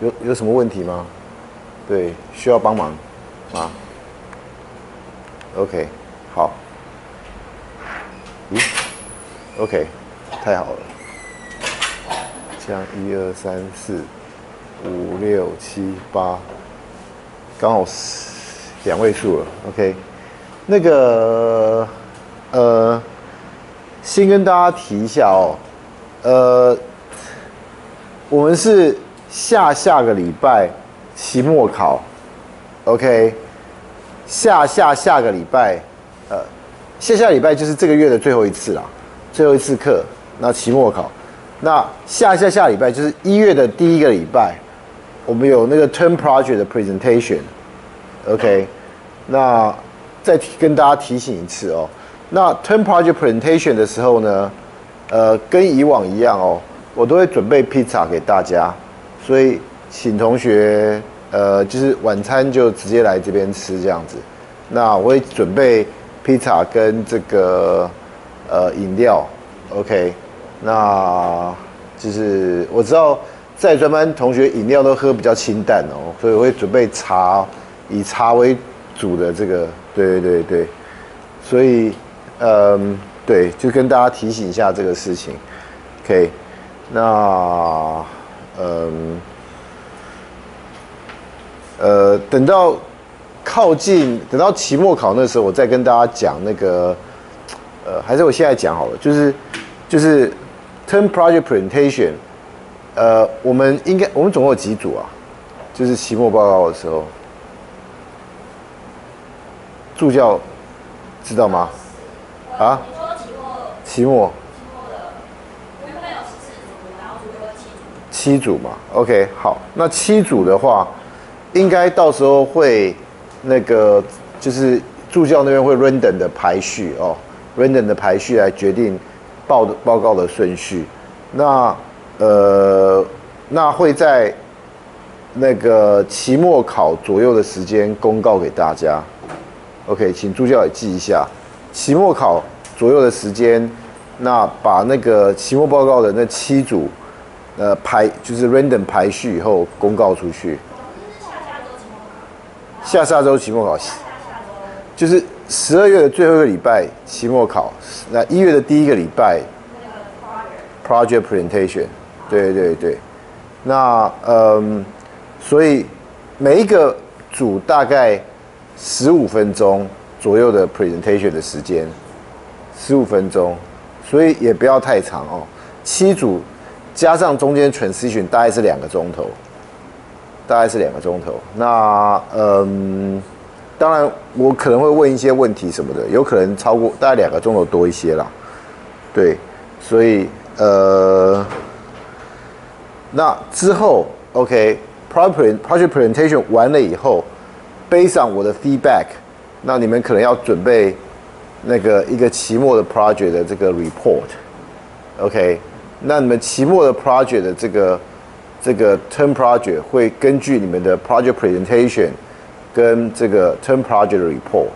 有有什么问题吗？对，需要帮忙吗？OK，好。咦？OK，太好了。这样一二三四五六七八，刚好两位数了。OK，那个呃，先跟大家提一下哦，呃，我们是下下个礼拜期末考，OK，下下下个礼拜，呃，下下礼拜就是这个月的最后一次啦，最后一次课，那期末考。那下下下礼拜就是一月的第一个礼拜，我们有那个 Turn Project 的 presentation，OK，那再跟大家提醒一次哦，那 Turn Project presentation 的时候呢，呃，跟以往一样哦，我都会准备披萨给大家，所以请同学呃，就是晚餐就直接来这边吃这样子，那我会准备披萨跟这个呃饮料，OK。那就是我知道在专班同学饮料都喝比较清淡哦，所以我会准备茶，以茶为主的这个，对对对，所以嗯，对，就跟大家提醒一下这个事情，OK，那嗯呃，等到靠近等到期末考那时候，我再跟大家讲那个，呃，还是我现在讲好了，就是就是。Turn project presentation，呃，我们应该我们总共有几组啊？就是期末报告的时候，助教知道吗？啊？期末。七组嘛，OK，好，那七组的话，应该到时候会那个就是助教那边会 random 的排序哦，random 的排序来决定。报的报告的顺序，那呃，那会在那个期末考左右的时间公告给大家。OK，请助教也记一下，期末考左右的时间，那把那个期末报告的那七组，呃排就是 random 排序以后公告出去。下下周期末考，就是。十二月的最后一个礼拜期末考，那一月的第一个礼拜，project presentation，对对对，那嗯，所以每一个组大概十五分钟左右的 presentation 的时间，十五分钟，所以也不要太长哦。七组加上中间 transition 大概是两个钟头，大概是两个钟头。那嗯。当然，我可能会问一些问题什么的，有可能超过大概两个钟头多一些啦。对，所以呃，那之后，OK，project project presentation 完了以后，based on 我的 feedback，那你们可能要准备那个一个期末的 project 的这个 report，OK，那你们期末的 project 的这个这个 term project 会根据你们的 project presentation。跟这个 Turn Project Report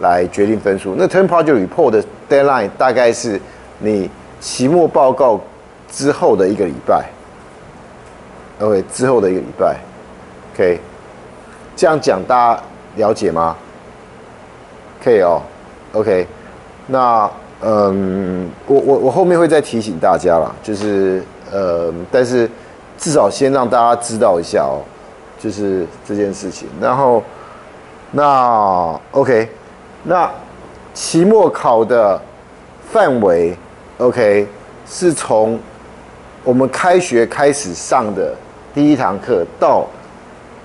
来决定分数。那 Turn Project Report 的 deadline 大概是你期末报告之后的一个礼拜。OK，之后的一个礼拜。OK，这样讲大家了解吗？可以哦。OK，那嗯，我我我后面会再提醒大家啦，就是呃，但是至少先让大家知道一下哦。就是这件事情，然后那 OK，那期末考的范围 OK 是从我们开学开始上的第一堂课到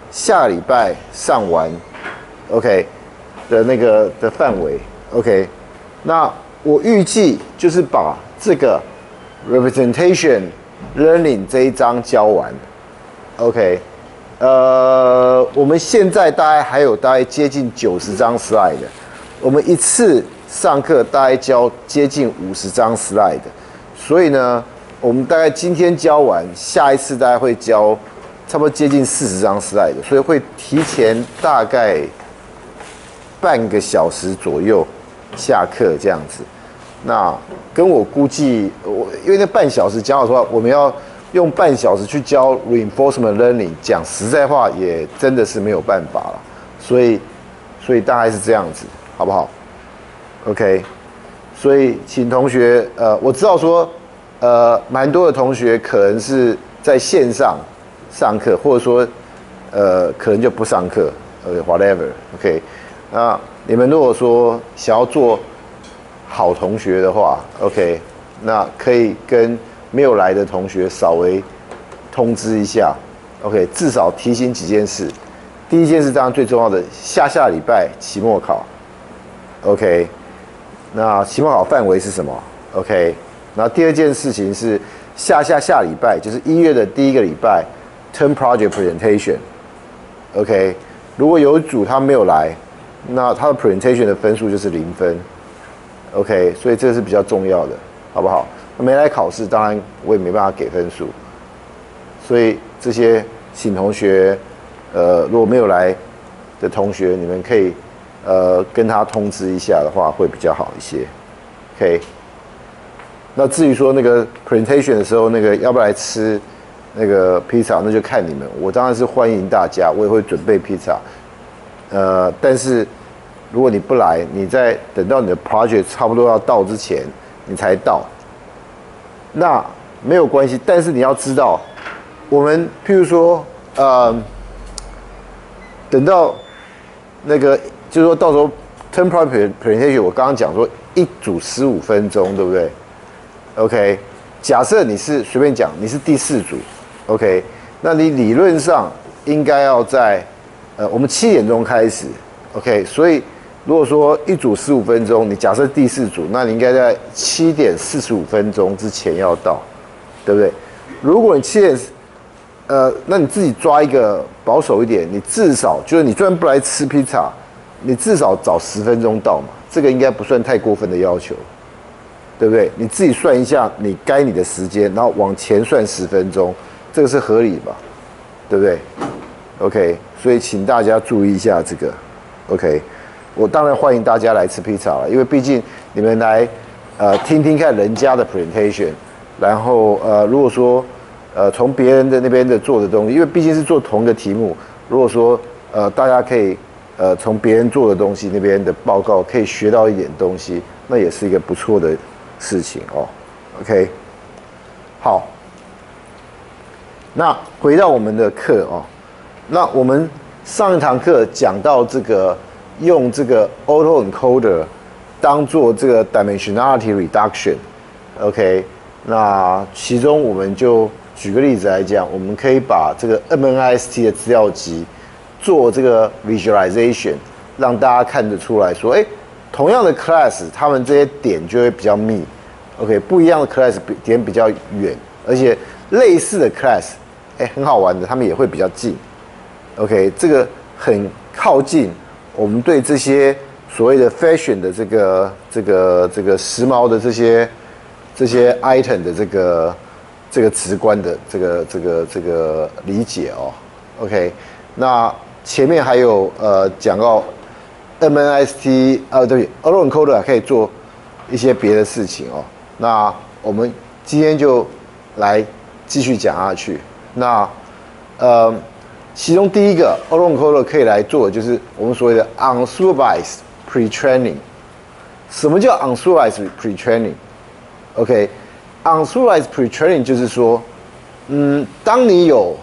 下礼拜上完 OK 的那个的范围 OK，那我预计就是把这个 representation learning 这一章教完。OK。呃，我们现在大概还有大概接近九十张 slide，我们一次上课大概教接近五十张 slide，所以呢，我们大概今天教完，下一次大概会教差不多接近四十张 slide，所以会提前大概半个小时左右下课这样子。那跟我估计，我因为那半小时讲好说，我们要用半小时去教 reinforcement learning，讲实在话也真的是没有办法了。所以，所以大概是这样子，好不好？OK。所以，请同学，呃，我知道说，呃，蛮多的同学可能是在线上上课，或者说，呃，可能就不上课，呃，whatever，OK。那你们如果说想要做好同学的话，OK，那可以跟没有来的同学稍微通知一下，OK，至少提醒几件事。第一件事当然最重要的，下下礼拜期末考，OK。那期末考范围是什么？OK，那第二件事情是下下下礼拜，就是一月的第一个礼拜，Turn Project Presentation。OK，如果有组他没有来，那他的 Presentation 的分数就是零分。OK，所以这是比较重要的，好不好？没来考试，当然我也没办法给分数。所以这些请同学，呃，如果没有来的同学，你们可以。呃，跟他通知一下的话会比较好一些，OK。那至于说那个 presentation 的时候，那个要不要来吃那个披萨，那就看你们。我当然是欢迎大家，我也会准备披萨。呃，但是如果你不来，你在等到你的 project 差不多要到之前，你才到，那没有关系。但是你要知道，我们譬如说，呃，等到那个。就是说到时候，turn project presentation，我刚刚讲说一组十五分钟，对不对？OK，假设你是随便讲，你是第四组，OK，那你理论上应该要在呃，我们七点钟开始，OK，所以如果说一组十五分钟，你假设第四组，那你应该在七点四十五分钟之前要到，对不对？如果你七点，呃，那你自己抓一个保守一点，你至少就是你虽然不来吃披萨。你至少早十分钟到嘛，这个应该不算太过分的要求，对不对？你自己算一下，你该你的时间，然后往前算十分钟，这个是合理吧？对不对？OK，所以请大家注意一下这个。OK，我当然欢迎大家来吃披萨了，因为毕竟你们来呃听听看人家的 presentation，然后呃如果说呃从别人的那边的做的东西，因为毕竟是做同一个题目，如果说呃大家可以。呃，从别人做的东西那边的报告可以学到一点东西，那也是一个不错的事情哦。OK，好，那回到我们的课哦，那我们上一堂课讲到这个用这个 auto encoder 当做这个 dimensionality reduction，OK，那其中我们就举个例子来讲，我们可以把这个 MNIST 的资料集。做这个 visualization，让大家看得出来说，哎，同样的 class，他们这些点就会比较密，OK，不一样的 class 点比较远，而且类似的 class，哎，很好玩的，他们也会比较近，OK，这个很靠近我们对这些所谓的 fashion 的这个这个这个时髦的这些这些 item 的这个这个直观的这个这个这个理解哦，OK，那。前面还有呃讲到 MNIST 呃对，Auto Encoder 可以做一些别的事情哦。那我们今天就来继续讲下去。那呃，其中第一个 Auto Encoder 可以来做就是我们所谓的 Unsupervised Pre-training。什么叫 Unsupervised Pre-training？OK，Unsupervised Pre-training 就是说，嗯，当你有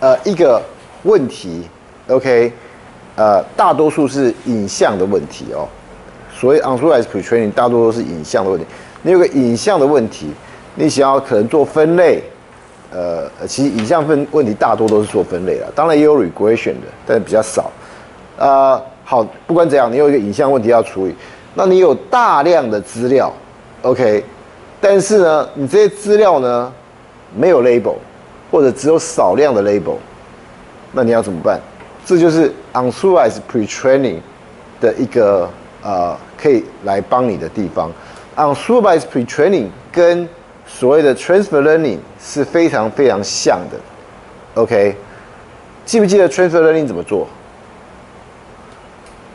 呃一个问题。OK，呃，大多数是影像的问题哦。所谓 unsupervised pre-training，大多都是影像的问题。你有个影像的问题，你想要可能做分类，呃，其实影像分问题大多都是做分类了。当然也有 regression 的，但是比较少。呃，好，不管怎样，你有一个影像问题要处理，那你有大量的资料，OK，但是呢，你这些资料呢没有 label，或者只有少量的 label，那你要怎么办？这就是 unsupervised pre-training 的一个呃，可以来帮你的地方。unsupervised pre-training 跟所谓的 transfer learning 是非常非常像的。OK，记不记得 transfer learning 怎么做？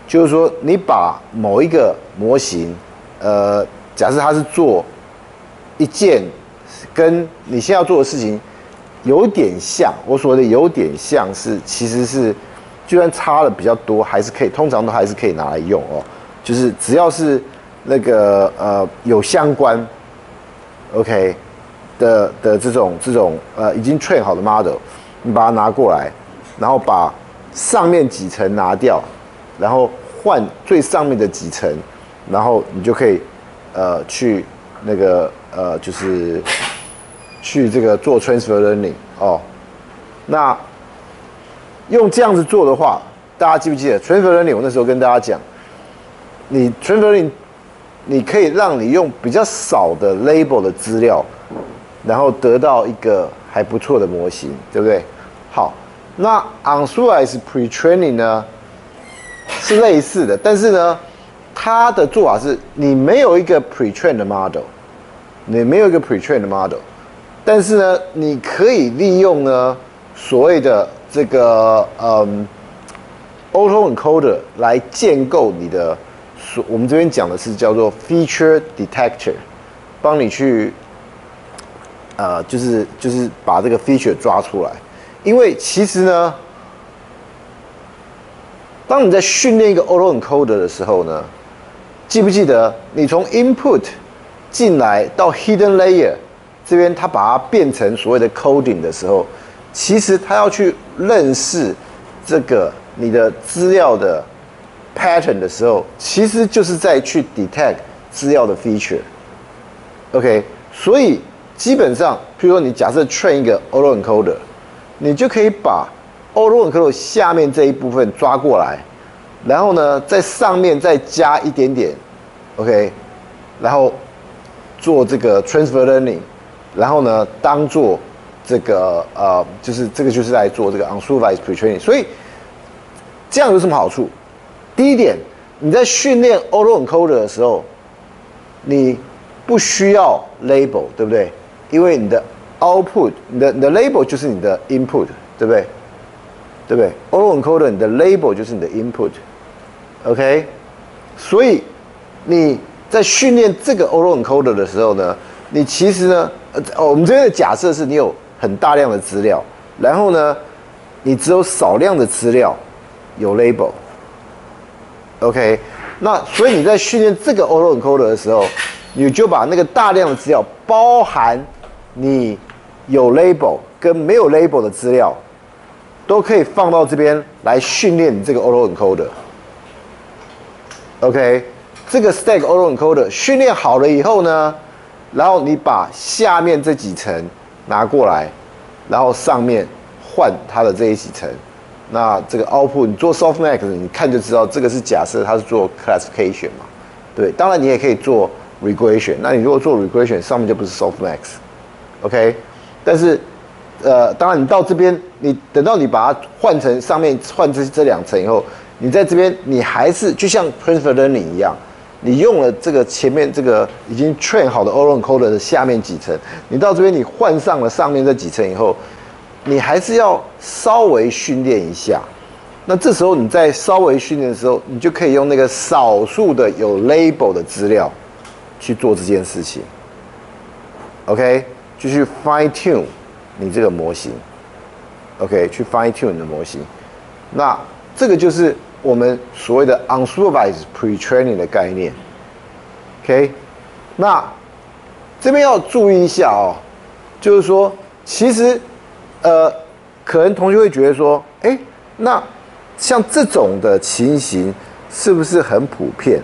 就是说，你把某一个模型，呃，假设它是做一件跟你现在要做的事情有点像，我所谓的有点像是，其实是就算差了比较多，还是可以，通常都还是可以拿来用哦。就是只要是那个呃有相关，OK 的的这种这种呃已经 train 好的 model，你把它拿过来，然后把上面几层拿掉，然后换最上面的几层，然后你就可以呃去那个呃就是去这个做 transfer learning 哦。那用这样子做的话，大家记不记得 transfer learning？我那时候跟大家讲。你 transfer learning，你可以让你用比较少的 label 的资料，然后得到一个还不错的模型，对不对？好，那 unsupervised pretraining 呢是类似的，但是呢，它的做法是你没有一个 pretrained model，你没有一个 pretrained model，但是呢，你可以利用呢所谓的这个嗯 autoencoder 来建构你的。所我们这边讲的是叫做 feature detector，帮你去，呃，就是就是把这个 feature 抓出来。因为其实呢，当你在训练一个 autoencoder 的时候呢，记不记得你从 input 进来到 hidden layer 这边，它把它变成所谓的 coding 的时候，其实它要去认识这个你的资料的。Pattern 的时候，其实就是在去 detect 资料的 feature，OK，所以基本上，譬如说你假设 train 一个 autoencoder，你就可以把 autoencoder 下面这一部分抓过来，然后呢，在上面再加一点点，OK，然后做这个 transfer learning，然后呢，当做这个呃，就是这个就是在做这个 unsupervised pretraining，所以这样有什么好处？第一点，你在训练 autoencoder 的时候，你不需要 label，对不对？因为你的 output，你的你的 label 就是你的 input，对不对？对不对？autoencoder 你的 label 就是你的 input，OK？所以你在训练这个 autoencoder 的时候呢，你其实呢，呃，我们这边的假设是你有很大量的资料，然后呢，你只有少量的资料有 label。OK，那所以你在训练这个 autoencoder 的时候，你就把那个大量的资料，包含你有 label 跟没有 label 的资料，都可以放到这边来训练这个 autoencoder。OK，这个 stack autoencoder 训练好了以后呢，然后你把下面这几层拿过来，然后上面换它的这一几层。那这个 output 你做 softmax，你看就知道这个是假设它是做 classification 嘛，对，当然你也可以做 regression。那你如果做 regression，上面就不是 softmax，OK？但是，呃，当然你到这边，你等到你把它换成上面换这这两层以后，你在这边你还是就像 transfer learning 一样，你用了这个前面这个已经 train 好的 autoencoder 的下面几层，你到这边你换上了上面这几层以后。你还是要稍微训练一下，那这时候你在稍微训练的时候，你就可以用那个少数的有 label 的资料去做这件事情。OK，就去 fine tune 你这个模型。OK，去 fine tune 你的模型。那这个就是我们所谓的 unsupervised pre-training 的概念。OK，那这边要注意一下哦，就是说其实。呃，可能同学会觉得说，哎，那像这种的情形是不是很普遍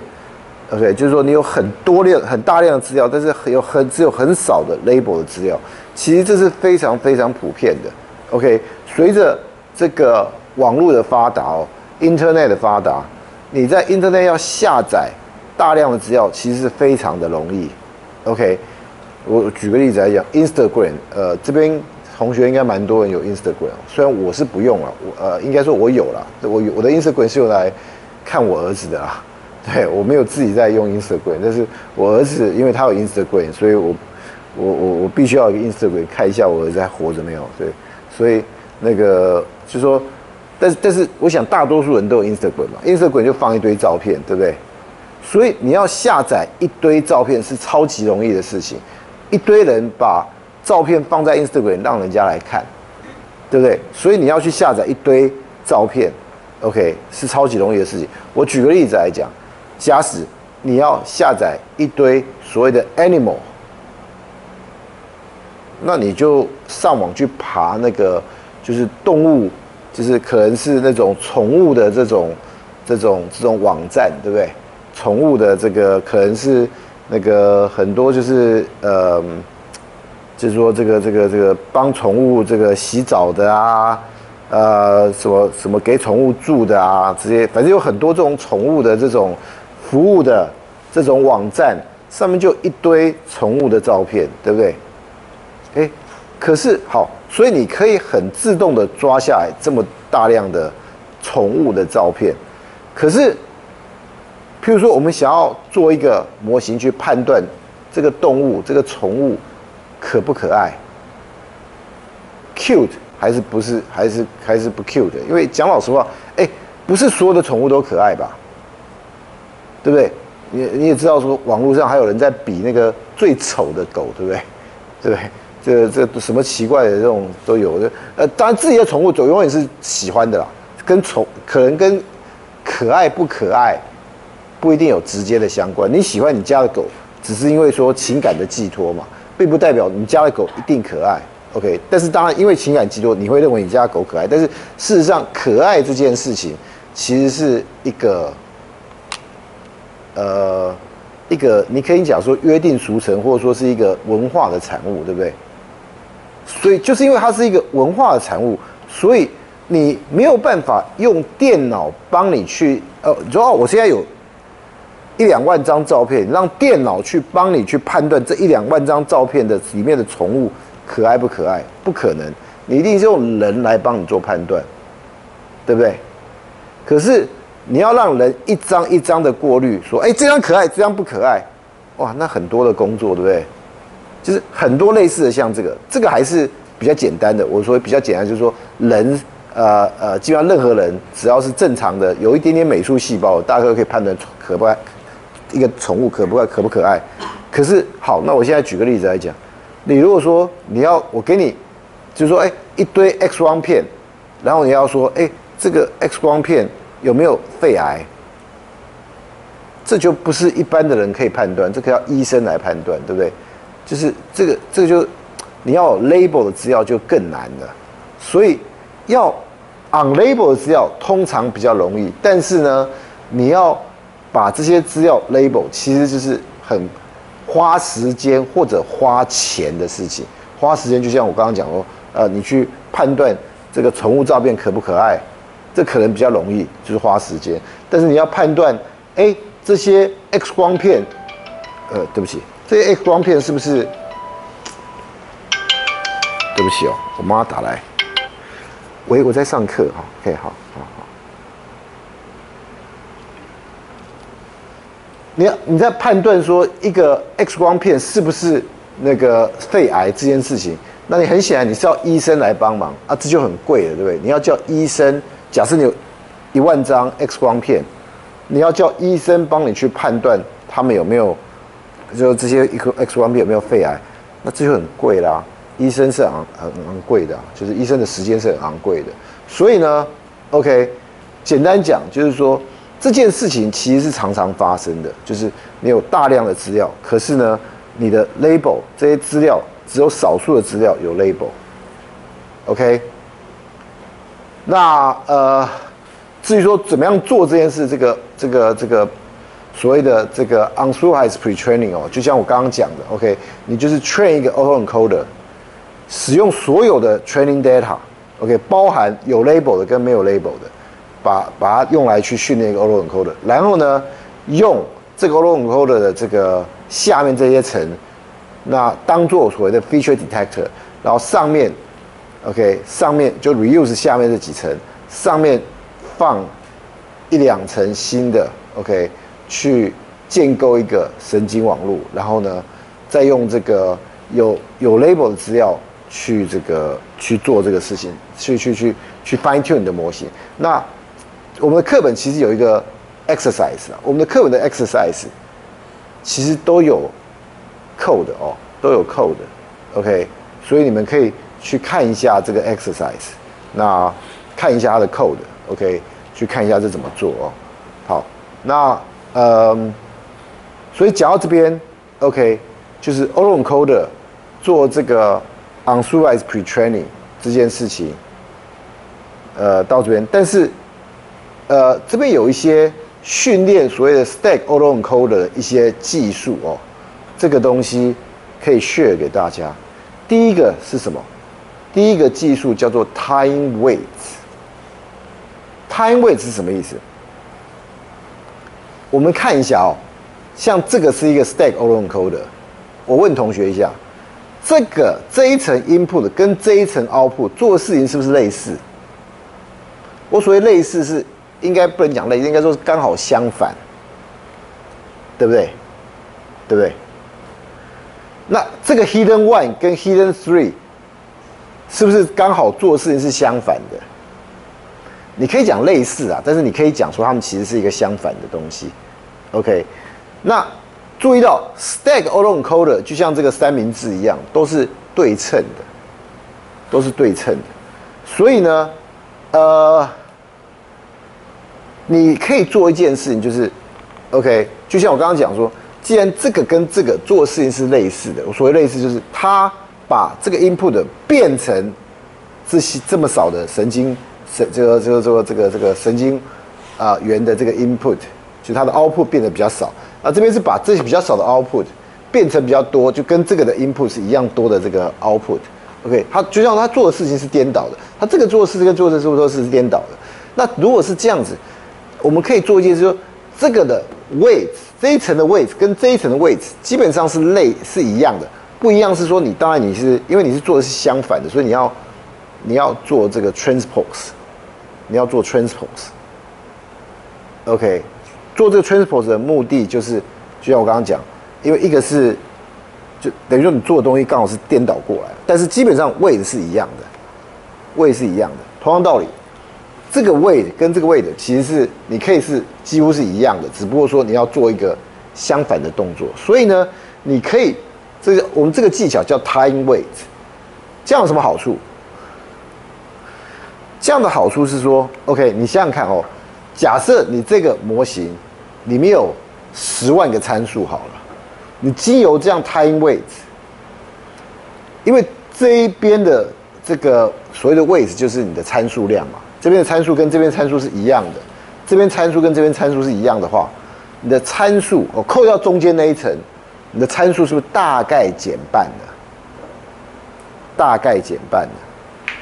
？OK，就是说你有很多量、很大量的资料，但是有很只有很少的 label 的资料，其实这是非常非常普遍的。OK，随着这个网络的发达哦，Internet 的发达，你在 Internet 要下载大量的资料，其实是非常的容易。OK，我举个例子来讲，Instagram，呃，这边。同学应该蛮多人有 Instagram，虽然我是不用了，我呃应该说我有了，我有我的 Instagram 是用来看我儿子的啦，对我没有自己在用 Instagram，但是我儿子因为他有 Instagram，所以我我我我必须要一个 Instagram 看一下我儿子还活着没有，对，所以那个就说，但是但是我想大多数人都有 Instagram 嘛，Instagram 就放一堆照片，对不对？所以你要下载一堆照片是超级容易的事情，一堆人把照片放在 Instagram 让人家来看，对不对？所以你要去下载一堆照片，OK，是超级容易的事情。我举个例子来讲，假使你要下载一堆所谓的 animal，那你就上网去爬那个就是动物，就是可能是那种宠物的这种这种这种网站，对不对？宠物的这个可能是那个很多就是呃。是说，这个、这个、这个帮宠物这个洗澡的啊，呃，什么什么给宠物住的啊，这些反正有很多这种宠物的这种服务的这种网站，上面就一堆宠物的照片，对不对？哎，可是好，所以你可以很自动的抓下来这么大量的宠物的照片，可是，譬如说，我们想要做一个模型去判断这个动物、这个宠物。可不可爱？cute 还是不是？还是还是不 cute？因为讲老实话，哎，不是所有的宠物都可爱吧？对不对？你你也知道说，网络上还有人在比那个最丑的狗，对不对？对不对？这这什么奇怪的这种都有的。呃，当然自己的宠物总永远是喜欢的啦，跟宠可能跟可爱不可爱不一定有直接的相关。你喜欢你家的狗，只是因为说情感的寄托嘛。并不代表你家的狗一定可爱，OK？但是当然，因为情感寄托，你会认为你家的狗可爱。但是事实上，可爱这件事情其实是一个，呃，一个你可以讲说约定俗成，或者说是一个文化的产物，对不对？所以就是因为它是一个文化的产物，所以你没有办法用电脑帮你去，呃，说哦，我现在有。一两万张照片，让电脑去帮你去判断这一两万张照片的里面的宠物可爱不可爱？不可能，你一定是用人来帮你做判断，对不对？可是你要让人一张一张的过滤，说，哎，这张可爱，这张不可爱，哇，那很多的工作，对不对？就是很多类似的，像这个，这个还是比较简单的。我说比较简单，就是说人，呃呃，基本上任何人只要是正常的，有一点点美术细胞，大概都可以判断可不可爱。一个宠物可不可可不可爱？可是好，那我现在举个例子来讲，你如果说你要我给你，就是说哎一堆 X 光片，然后你要说哎这个 X 光片有没有肺癌？这就不是一般的人可以判断，这个要医生来判断，对不对？就是这个这就你要 label 的资料就更难了，所以要 unlabel 的资料通常比较容易，但是呢你要。把这些资料 label，其实就是很花时间或者花钱的事情。花时间就像我刚刚讲说，呃，你去判断这个宠物照片可不可爱，这可能比较容易，就是花时间。但是你要判断，哎，这些 X 光片，呃，对不起，这些 X 光片是不是？对不起哦，我妈打来。喂，我在上课哈，OK，好好。你要你在判断说一个 X 光片是不是那个肺癌这件事情，那你很显然你是要医生来帮忙啊，这就很贵了，对不对？你要叫医生，假设你有一万张 X 光片，你要叫医生帮你去判断他们有没有，就这些一颗 X 光片有没有肺癌，那这就很贵啦。医生是昂很昂贵的，就是医生的时间是很昂贵的。所以呢，OK，简单讲就是说。这件事情其实是常常发生的，就是你有大量的资料，可是呢，你的 label 这些资料只有少数的资料有 label，OK？那呃，至于说怎么样做这件事，这个这个这个所谓的这个 unsupervised pretraining 哦，就像我刚刚讲的，OK？你就是 train 一个 autoencoder，使用所有的 training data，OK？包含有 label 的跟没有 label 的。把把它用来去训练一个 autoencoder，然后呢，用这个 autoencoder 的这个下面这些层，那当做所谓的 feature detector，然后上面，OK，上面就 reuse 下面这几层，上面放一两层新的，OK，去建构一个神经网络，然后呢，再用这个有有 label 的资料去这个去做这个事情，去去去去 fine tune 你的模型，那。我们的课本其实有一个 exercise 啊，我们的课本的 exercise 其实都有 code 哦，都有 code，OK，所以你们可以去看一下这个 exercise，那看一下它的 code，OK，去看一下这怎么做哦。好，那嗯，所以讲到这边，OK，就是 autoencoder 做这个 unsupervised pretraining 这件事情，呃，到这边，但是呃，这边有一些训练所谓的 stack o l o n code 的一些技术哦，这个东西可以 share 给大家。第一个是什么？第一个技术叫做 time weight。time weight 是什么意思？我们看一下哦，像这个是一个 stack o l o n code，。我问同学一下，这个这一层 input 跟这一层 output 做的事情是不是类似？我所谓类似是应该不能讲类似，应该说是刚好相反，对不对？对不对？那这个 hidden one 跟 hidden three 是不是刚好做事情是相反的？你可以讲类似啊，但是你可以讲说他们其实是一个相反的东西。OK，那注意到 stack autoencoder 就像这个三明治一样，都是对称的，都是对称的。所以呢，呃，你可以做一件事情，就是 OK，就像我刚刚讲说。既然这个跟这个做事情是类似的，我所谓类似就是它把这个 input 变成这些这么少的神经神这个这个这个这个这个神经啊元的这个 input，就它的 output 变得比较少。啊这边是把这些比较少的 output 变成比较多，就跟这个的 input 是一样多的这个 output。OK，他就像他做的事情是颠倒的，他这个做的事跟做的事都是颠倒的。那如果是这样子，我们可以做一件事，说这个的位置。这一层的位置跟这一层的位置基本上是类是一样的，不一样是说你当然你是因为你是做的是相反的，所以你要你要做这个 transpose，你要做 transpose，OK，做这个 transpose 的目的就是就像我刚刚讲，因为一个是就等于说你做的东西刚好是颠倒过来，但是基本上位置是一样的，位是一样的，同样道理。这个位跟这个位的其实是你可以是几乎是一样的，只不过说你要做一个相反的动作。所以呢，你可以这个我们这个技巧叫 time weight，这样有什么好处？这样的好处是说，OK，你想想看哦，假设你这个模型里面有十万个参数好了，你经由这样 time weight，因为这一边的这个所谓的 weight 就是你的参数量嘛。这边的参数跟这边参数是一样的，这边参数跟这边参数是一样的话，你的参数哦扣掉中间那一层，你的参数是不是大概减半的？大概减半的。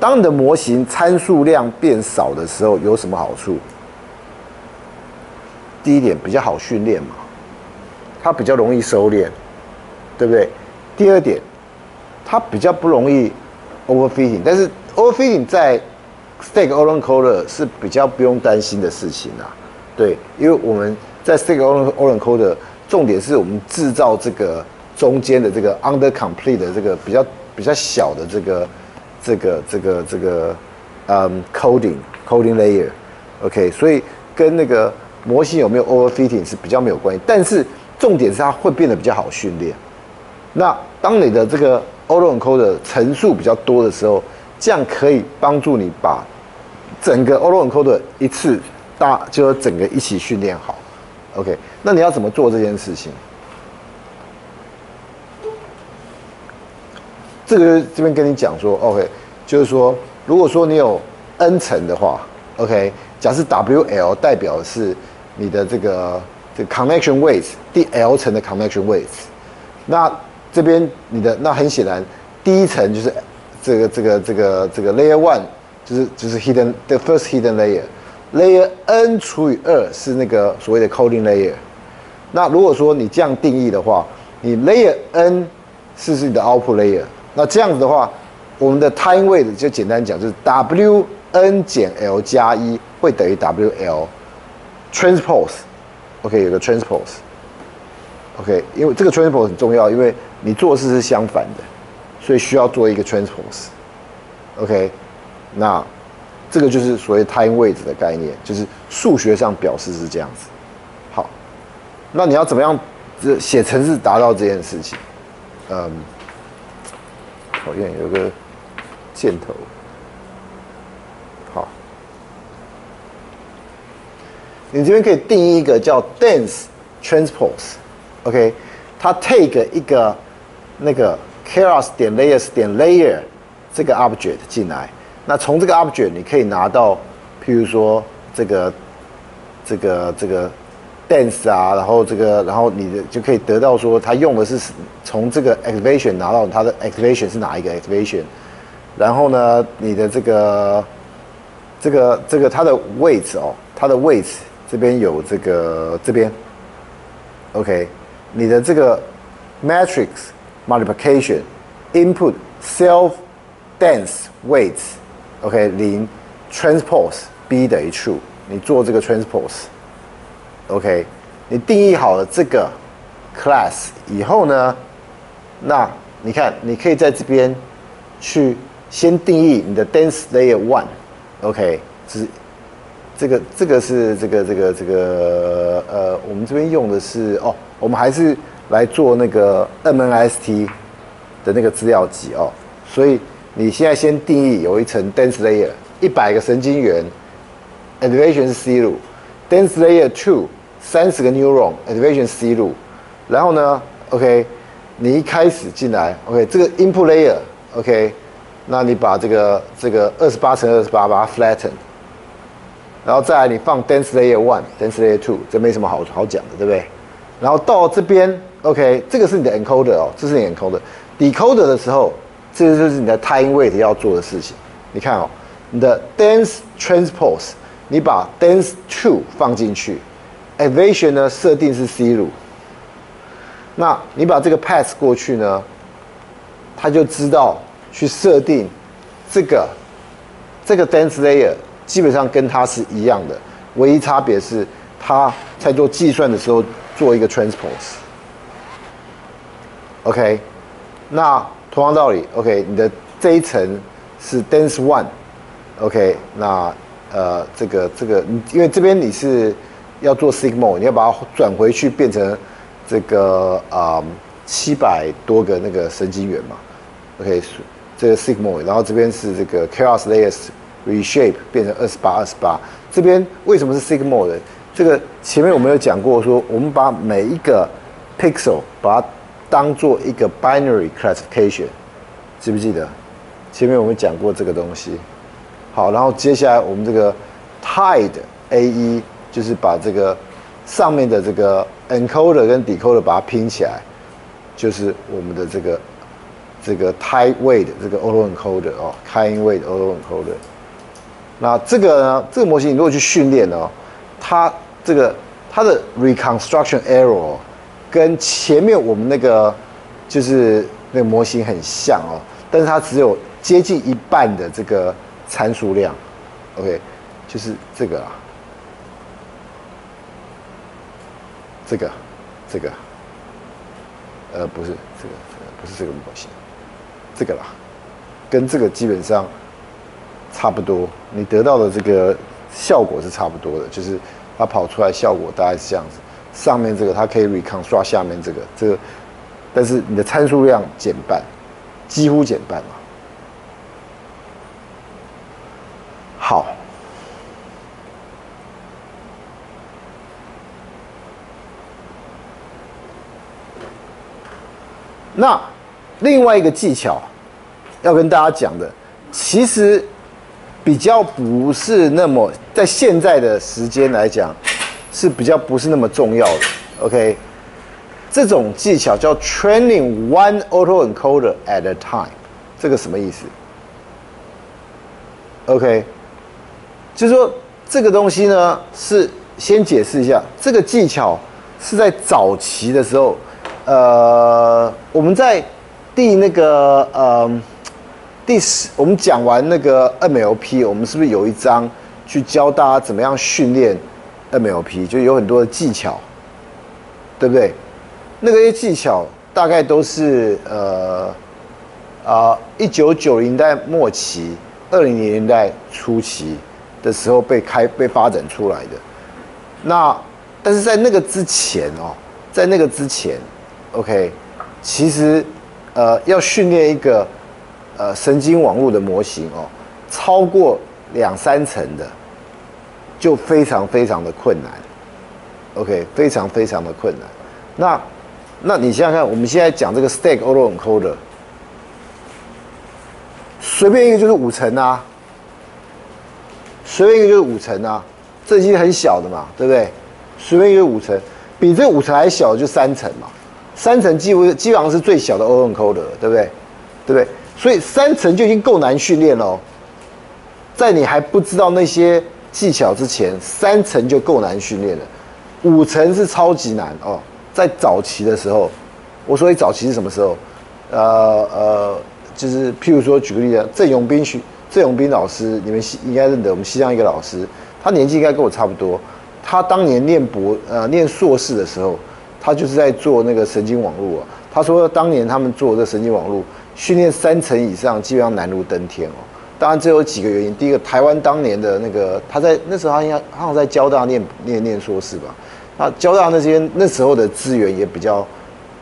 当你的模型参数量变少的时候，有什么好处？第一点比较好训练嘛，它比较容易收敛，对不对？第二点，它比较不容易 overfitting，但是 overfitting 在 Stack autoencoder 是比较不用担心的事情啊，对，因为我们在 Stack autoencoder 重点是我们制造这个中间的这个 under complete 的这个比较比较小的这个这个这个这个嗯 coding coding layer，OK，所以跟那个模型有没有 overfitting 是比较没有关系，但是重点是它会变得比较好训练。那当你的这个 autoencoder 层数比较多的时候，这样可以帮助你把整个 autoencoder 一次大，就是整个一起训练好。OK，那你要怎么做这件事情？这个这边跟你讲说，OK，就是说，如果说你有 n 层的话，OK，假设 WL 代表的是你的这个这个 connection weights 第 l 层的 connection weights，那这边你的那很显然第一层就是。这个这个这个这个 layer one 就是就是 hidden the first hidden layer，layer n 除以二是那个所谓的 coding layer。那如果说你这样定义的话，你 layer n 是是你的 output layer。那这样子的话，我们的 time weight 就简单讲就是 w n 减 l 加一会等于 w l transpose。OK，有个 transpose。OK，因为这个 transpose 很重要，因为你做事是相反的。所以需要做一个 transpose，OK，那这个就是所谓 time 位置的概念，就是数学上表示是这样子。好，那你要怎么样写程式达到这件事情？嗯，讨厌，有个箭头。好，你这边可以定义一个叫 dense OK，它 take 一个那个 chaos 点 layers 点 layer 这个 object 进来，那从这个 object 你可以拿到，譬如说这个这个这个 dense 啊，然后这个然后你的就可以得到说它用的是从这个 activation 拿到它的 activation 是哪一个 activation，然后呢你的这个这个这个它的位置哦，它的位置这边有这个这边，OK，你的这个 matrix multiplication input self dense weights，OK 零 transpose b 等于 true，你做这个 transpose，OK，你定义好了这个 class 以后呢，那你看你可以在这边去先定义你的 dense layer one。OK，是 这个这个是这个这个这个呃，我们这边用的是哦，我们还是来做那个 MNIST 的那个资料集哦。所以你现在先定义有一层 dense layer，一百个神经元，activation 是 C 路，dense layer two 三十个 neuron，activation C 路，然后呢，OK，你一开始进来，OK，这个 input layer，OK。那你把这个这个二十八乘二十八把它 flatten，然后再来你放 dense layer one，dense layer two，这没什么好好讲的，对不对？然后到这边，OK，这个是你的 encoder 哦，这是你 encoder。decoder 的时候，这个就是你的 time weight 要做的事情。你看哦，你的 dense transpose，你把 dense two 放进去，activation 呢设定是 C 路，那你把这个 pass 过去呢，它就知道。去设定这个这个 dense layer 基本上跟它是一样的，唯一差别是它在做计算的时候做一个 transpose。OK，那同样道理，OK，你的这一层是 dense one。OK，那呃这个这个，因为这边你是要做 sigma，你要把它转回去变成这个啊七百多个那个神经元嘛。OK。这个 sigma，然后这边是这个 chaos layers reshape 变成二十八二十八。这边为什么是 sigma 的？这个前面我们有讲过，说我们把每一个 pixel 把它当做一个 binary classification，记不记得？前面我们讲过这个东西。好，然后接下来我们这个 tide AE 就是把这个上面的这个 encoder 跟 decoder 把它拼起来，就是我们的这个。这个 tide weight 这个 autoencoder 哦，time weight autoencoder。那这个呢，这个模型你如果去训练哦，它这个它的 reconstruction error 跟前面我们那个就是那个模型很像哦，但是它只有接近一半的这个参数量。OK，就是这个啊，这个，这个，呃，不是，这个不是这个模型。这个啦，跟这个基本上差不多，你得到的这个效果是差不多的，就是它跑出来效果大概是这样子。上面这个它可以 reconstruct 下面这个，这个，但是你的参数量减半，几乎减半嘛。好，那。另外一个技巧要跟大家讲的，其实比较不是那么在现在的时间来讲是比较不是那么重要的。OK，这种技巧叫 training one autoencoder at a time，这个什么意思？OK，就是说这个东西呢是先解释一下，这个技巧是在早期的时候，呃，我们在第那个呃，第四我们讲完那个 MLP，我们是不是有一章去教大家怎么样训练 MLP？就有很多的技巧，对不对？那个些技巧大概都是呃啊一九九零代末期、二零年代初期的时候被开被发展出来的。那但是在那个之前哦，在那个之前，OK，其实。呃，要训练一个呃神经网络的模型哦，超过两三层的，就非常非常的困难。OK，非常非常的困难。那那你想想看，我们现在讲这个 Stack Autoencoder，随便一个就是五层啊，随便一个就是五层啊，这已经很小的嘛，对不对？随便一个五层，比这五层还小的就三层嘛，三层几乎基本上是最小的 Autoencoder，对不对？对不对？所以三层就已经够难训练了，哦在你还不知道那些技巧之前，三层就够难训练了，五层是超级难哦。在早期的时候，我所谓早期是什么时候？呃呃，就是譬如说举个例子，郑永斌徐郑永斌老师，你们西应该认得，我们西藏一个老师，他年纪应该跟我差不多。他当年念博呃念硕士的时候，他就是在做那个神经网络啊。他说当年他们做这神经网络训练三层以上，基本上难如登天哦。当然这有几个原因，第一个台湾当年的那个他在那时候他应该好像在交大念念念硕士吧。那交大那些那时候的资源也比较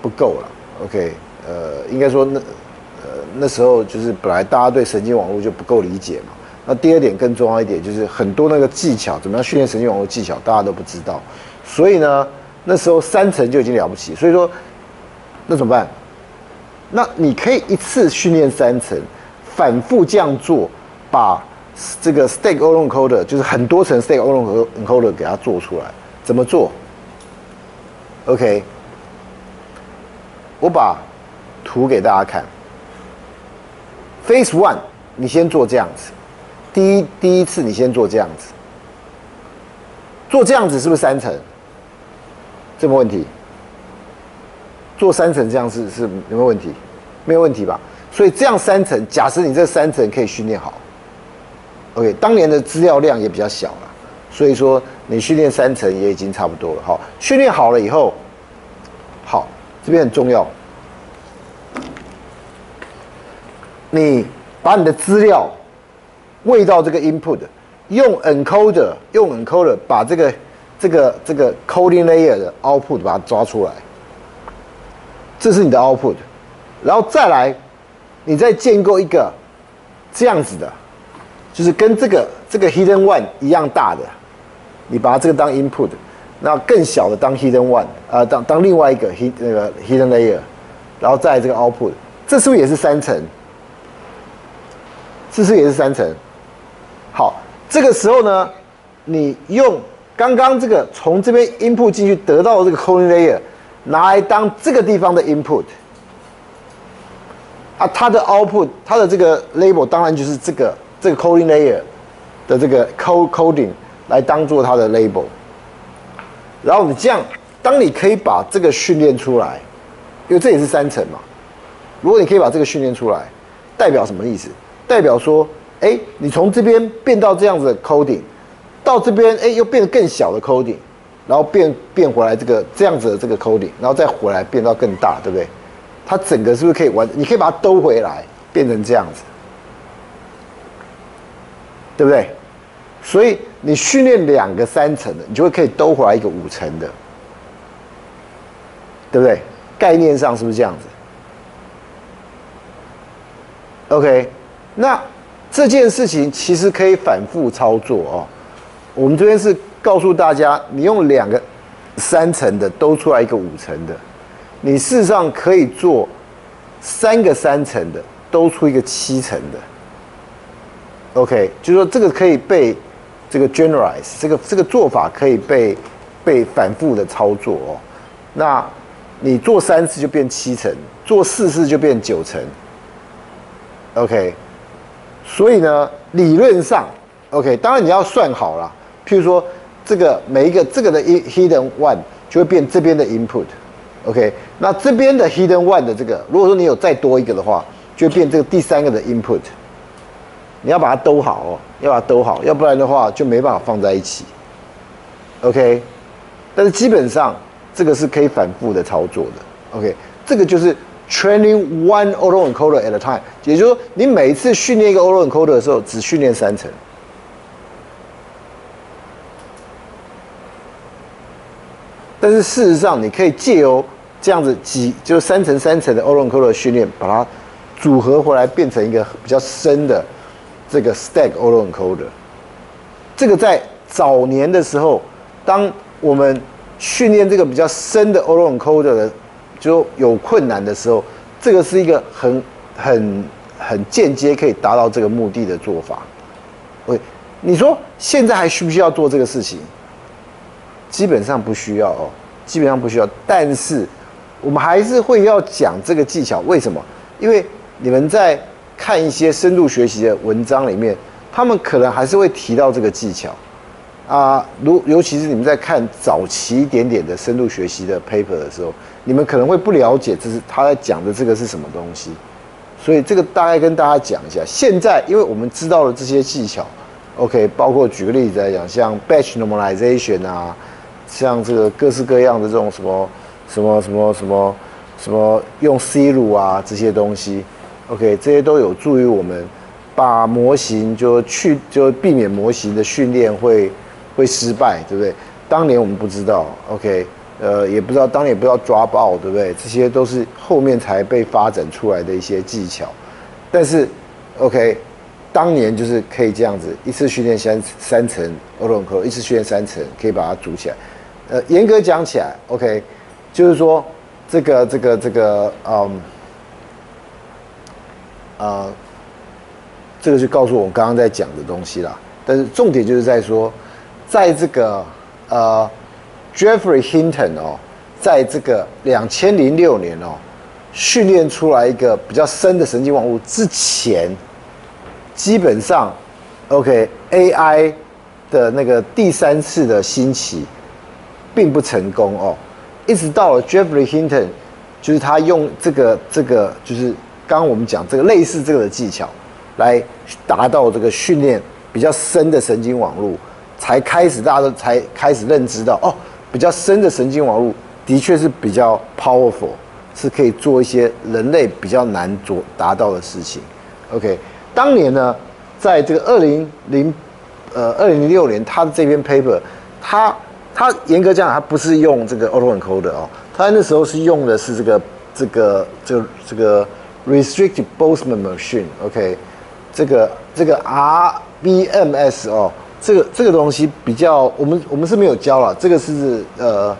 不够了，OK，呃，应该说那呃那时候就是本来大家对神经网络就不够理解嘛。那第二点更重要一点就是很多那个技巧，怎么样训练神经网络技巧，大家都不知道。所以呢，那时候三层就已经了不起。所以说，那怎么办？那你可以一次训练三层，反复这样做，把这个 stack autoencoder 就是很多层 stack autoencoder 给它做出来，怎么做？OK，我把图给大家看。Phase one，你先做这样子，第一第一次你先做这样子，做这样子是不是三层？这没问题。做三层这样是是有没有问题？没有问题吧？所以这样三层，假设你这三层可以训练好，OK，当年的资料量也比较小了。所以说，你训练三层也已经差不多了。好，训练好了以后，好，这边很重要。你把你的资料喂到这个 input，用 encoder，用 encoder 把这个这个这个 coding layer 的 output 把它抓出来，这是你的 output。然后再来，你再建构一个这样子的，就是跟这个这个 hidden one 一样大的。你把它这个当 input，那更小的当 hidden one，啊，当当另外一个 hid 那个 hidden layer，然后再这个 output，这是不是也是三层？这是不是也是三层？好，这个时候呢，你用刚刚这个从这边 input 进去得到的这个 coding layer，拿来当这个地方的 input，啊，它的 output，它的这个 label 当然就是这个这个 coding layer 的这个 co coding。来当做它的 label，然后你这样，当你可以把这个训练出来，因为这也是三层嘛。如果你可以把这个训练出来，代表什么意思？代表说，哎，你从这边变到这样子的 coding，到这边，哎，又变得更小的 coding，然后变变回来这个这样子的这个 coding，然后再回来变到更大，对不对？它整个是不是可以完？你可以把它兜回来，变成这样子，对不对？所以你训练两个三层的，你就会可以兜回来一个五层的，对不对？概念上是不是这样子？OK，那这件事情其实可以反复操作哦。我们这边是告诉大家，你用两个三层的兜出来一个五层的，你事实上可以做三个三层的兜出一个七层的。OK，就是说这个可以被。这个 generalize 这个这个做法可以被被反复的操作哦。那你做三次就变七层，做四次就变九层。OK，所以呢，理论上 OK，当然你要算好了。譬如说，这个每一个这个的 hidden one 就会变这边的 input。OK，那这边的 hidden one 的这个，如果说你有再多一个的话，就变这个第三个的 input。你要把它兜好哦，要把它兜好，要不然的话就没办法放在一起。OK，但是基本上这个是可以反复的操作的。OK，这个就是 training one autoencoder at a time，也就是说你每一次训练一个 autoencoder 的时候，只训练三层。但是事实上，你可以借由这样子几，就是三层三层的 Oroncode 训练，把它组合回来变成一个比较深的这个 stack Oroncode。这个在早年的时候，当我们训练这个比较深的 Oroncode 的就有困难的时候，这个是一个很很很间接可以达到这个目的的做法。喂你说现在还需不需要做这个事情？基本上不需要哦，基本上不需要。但是我们还是会要讲这个技巧，为什么？因为你们在看一些深度学习的文章里面，他们可能还是会提到这个技巧啊。如尤其是你们在看早期一点点的深度学习的 paper 的时候，你们可能会不了解这是他在讲的这个是什么东西。所以这个大概跟大家讲一下。现在因为我们知道了这些技巧，OK，包括举个例子来讲，像 batch normalization 啊。像这个各式各样的这种什么什么什么什么什么用 C 路啊这些东西，OK，这些都有助于我们把模型就去就避免模型的训练会会失败，对不对？当年我们不知道，OK，呃，也不知道当年也不知道抓爆，对不对？这些都是后面才被发展出来的一些技巧，但是 OK，当年就是可以这样子一次训练三三层 a u t o c o 一次训练三层可以把它组起来。呃，严格讲起来，OK，就是说，这个、这个、这个，嗯，呃，这个就告诉我刚刚在讲的东西了。但是重点就是在说，在这个呃，Jeffrey Hinton 哦，在这个两千零六年哦，训练出来一个比较深的神经网络之前，基本上，OK，AI 的那个第三次的兴起。并不成功哦，一直到了 Jeffrey Hinton，就是他用这个这个就是刚刚我们讲这个类似这个的技巧，来达到这个训练比较深的神经网络，才开始大家都才开始认知到哦，比较深的神经网络的确是比较 powerful，是可以做一些人类比较难做达到的事情。OK，当年呢，在这个二零零呃二零零六年，他的这篇 paper，他。他严格讲，他不是用这个 autoencoder 哦，他那时候是用的是这个这个这个这个 restricted Boltzmann machine，OK，这个这个 RBMS 哦，这个这个东西比较，我们我们是没有教了，这个是呃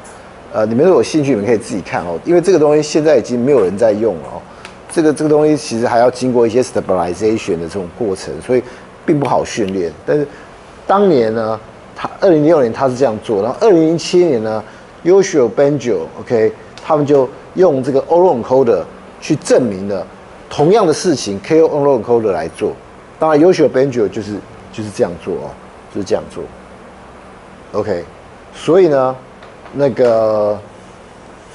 呃，你们如果有兴趣，你们可以自己看哦，因为这个东西现在已经没有人在用了哦，这个这个东西其实还要经过一些 stabilization 的这种过程，所以并不好训练，但是当年呢。他二零零六年他是这样做，然后二零零七年呢 u s u a Benjo，OK，他们就用这个 autoencoder 去证明了同样的事情可以用 autoencoder 来做。当然 u s u a Benjo 就是就是这样做哦，就是这样做。OK，所以呢，那个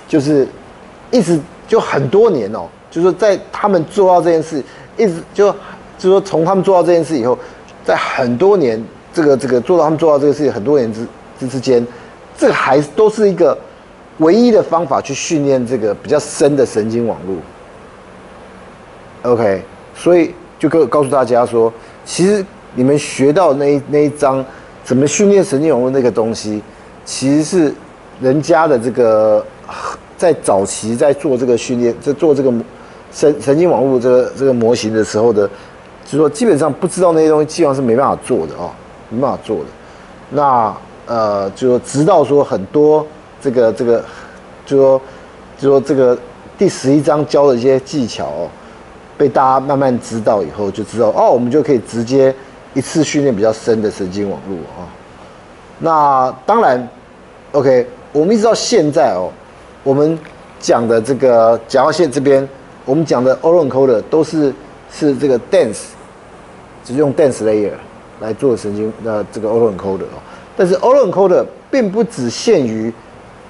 就是一直就很多年哦，就是在他们做到这件事，一直就就说从他们做到这件事以后，在很多年。这个这个做到他们做到这个事情，很多年之之之间，这还都是一个唯一的方法去训练这个比较深的神经网络。OK，所以就告告诉大家说，其实你们学到那那一章怎么训练神经网络那个东西，其实是人家的这个在早期在做这个训练，在做这个神神经网络这个这个模型的时候的，就是说基本上不知道那些东西，基本上是没办法做的哦。没办法做的，那呃，就说直到说很多这个这个，就说就说这个第十一章教的一些技巧哦，被大家慢慢知道以后，就知道哦，我们就可以直接一次训练比较深的神经网络啊。那当然，OK，我们一直到现在哦，我们讲的这个甲号线这边，我们讲的 autoencoder 都是是这个 dense，就是用 dense layer。来做神经呃这个 auto encoder 哦，但是 auto encoder 并不只限于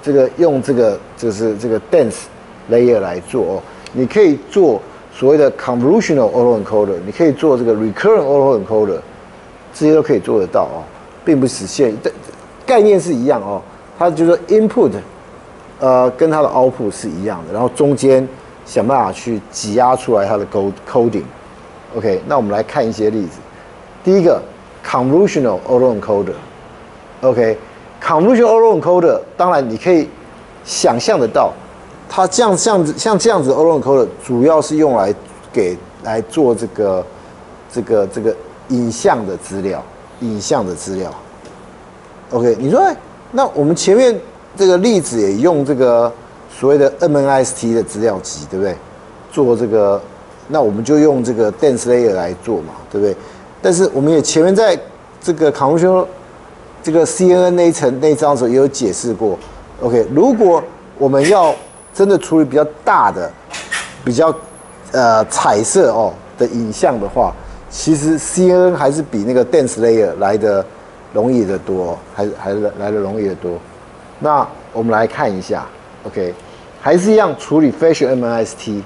这个用这个就是这个 dense layer 来做哦，你可以做所谓的 convolutional auto encoder，你可以做这个 recurrent auto encoder，这些都可以做得到哦，并不只限，但概念是一样哦，它就说 input 呃跟它的 output 是一样的，然后中间想办法去挤压出来它的沟 coding，OK，那我们来看一些例子，第一个。Convolutional autoencoder，OK，Convolutional autoencoder，当然你可以想象得到，它这样、这样子、像这样子 autoencoder，主要是用来给来做这个这个这个影像的资料，影像的资料。OK，你说，那我们前面这个例子也用这个所谓的 MNIST 的资料集，对不对？做这个，那我们就用这个 dense layer 来做嘛，对不对？但是我们也前面在这个 convolution 这个 CNN 那一层那张的时候也有解释过。OK，如果我们要真的处理比较大的、比较呃彩色哦的影像的话，其实 CNN 还是比那个 dense layer 来的容易的多，还还来的容易的多。那我们来看一下，OK，还是一样处理 facial MNIST，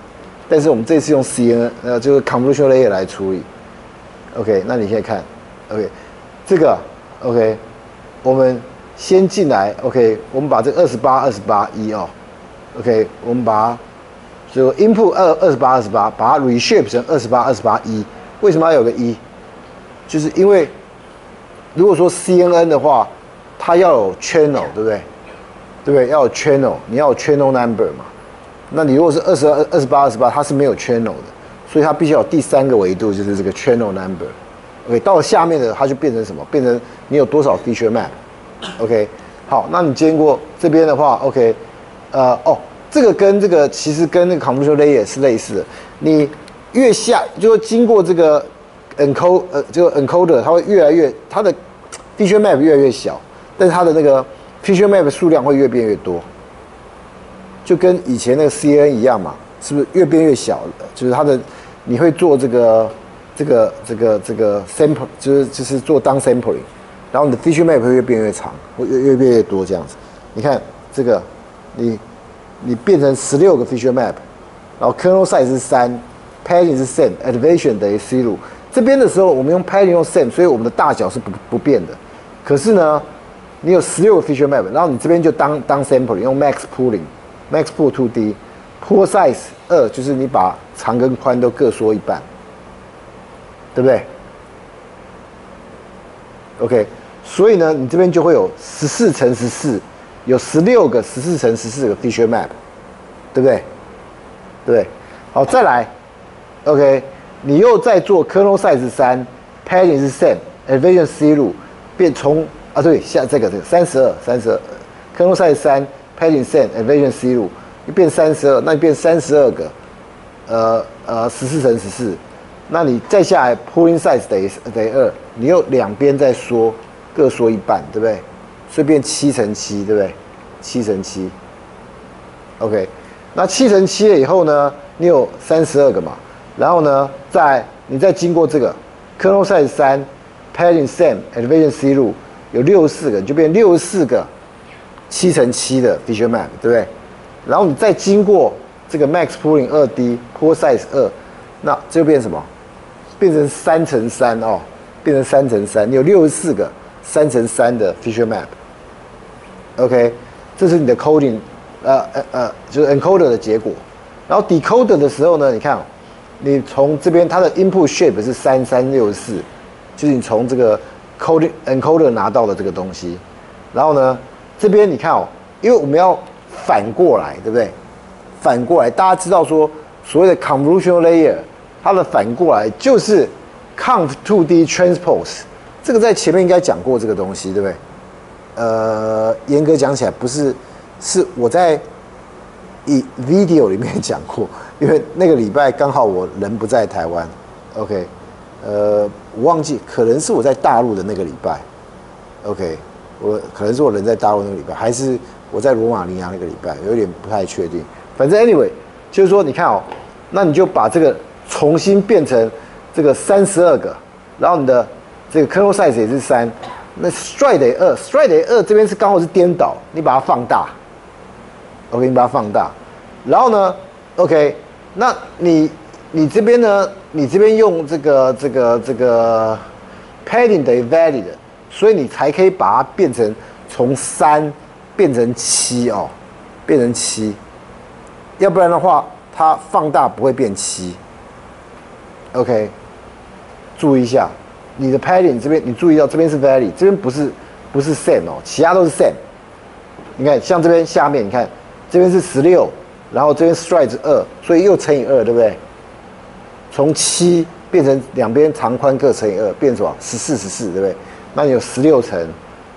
但是我们这次用 CNN 呃就是 convolution layer 来处理。OK，那你现在看，OK，这个 OK，我们先进来，OK，我们把这二十八、二十八一哦，OK，我们把就 input 二二十八、二十八，把它 reshape 成二十八、二十八一。为什么要有个一？就是因为如果说 CNN 的话，它要有 channel，对不对？对不对？要有 channel，你要有 channel number 嘛。那你如果是二十二、二十八、二十八，它是没有 channel 的。所以它必须有第三个维度，就是这个 channel number。OK，到了下面的它就变成什么？变成你有多少 feature map。OK，好，那你经过这边的话，OK，呃，哦，这个跟这个其实跟那个 convolution layer 是类似的。你越下，就是经过这个 encode，呃，这个 encoder，它会越来越它的 feature map 越来越小，但是它的那个 feature map 数量会越变越多，就跟以前那个 CNN 一样嘛，是不是越变越小？就是它的。你会做这个、这个、这个、这个 sample，就是就是做 down sampling，然后你的 feature map 会越变越长，会越越变越多这样子。你看这个，你你变成十六个 feature map，然后 kernel size 是三，padding 是 same，elevation 等于 zero。这边的时候我们用 padding 用 same，所以我们的大小是不不变的。可是呢，你有十六个 feature map，然后你这边就当当 sampling 用 max pooling，max pool to d。Pool size 二就是你把长跟宽都各缩一半，对不对？OK，所以呢，你这边就会有十四乘十四，有十六个十四乘十四个 feature map，对不对？对，好，再来，OK，你又在做 kernel size 三，padding 是 same，elevation zero，变从啊对，下这个这个三十二三十二，kernel size 三，padding same，elevation zero。你变三十二，那你变三十二个，呃呃十四乘十四，那你再下来 pulling size 等于等于二，你又两边再缩，各缩一半，对不对？所以变七乘七，对不对？七乘七，OK，那七乘七了以后呢，你有三十二个嘛，然后呢，再你再经过这个 kernel size 三，padding same，elevation zero，有六十四个，就变六十四个七乘七的 feature map，对不对？然后你再经过这个 max pooling 二 D pool size 二，那这就变什么？变成三乘三哦，变成三乘三，你有六十四个三乘三的 feature map。OK，这是你的 coding，呃呃呃，就是 encoder 的结果。然后 decoder 的时候呢，你看，你从这边它的 input shape 是三三六四，就是你从这个 coding encoder 拿到的这个东西。然后呢，这边你看哦，因为我们要反过来，对不对？反过来，大家知道说，所谓的 convolution layer，它的反过来就是 count two D transpose。这个在前面应该讲过这个东西，对不对？呃，严格讲起来不是，是我在以 video 里面讲过，因为那个礼拜刚好我人不在台湾。OK，呃，我忘记，可能是我在大陆的那个礼拜。OK，我可能是我人在大陆那个礼拜，还是？我在罗马尼亚那个礼拜有点不太确定，反正 anyway 就是说，你看哦，那你就把这个重新变成这个三十二个，然后你的这个 kernel size 也是三，那 stride 等于二，stride 等于二这边是刚好是颠倒，你把它放大，OK，你把它放大，然后呢，OK，那你你这边呢，你这边用这个这个这个 padding 等于 valid，所以你才可以把它变成从三。变成七哦，变成七，要不然的话，它放大不会变七。OK，注意一下，你的 padding 这边，你注意到这边是 value，这边不是不是 same 哦，其他都是 same。你看，像这边下面，你看这边是十六，然后这边 stride 二，所以又乘以二，对不对？从七变成两边长宽各乘以二，变什么？十四十四，对不对？那你有十六层，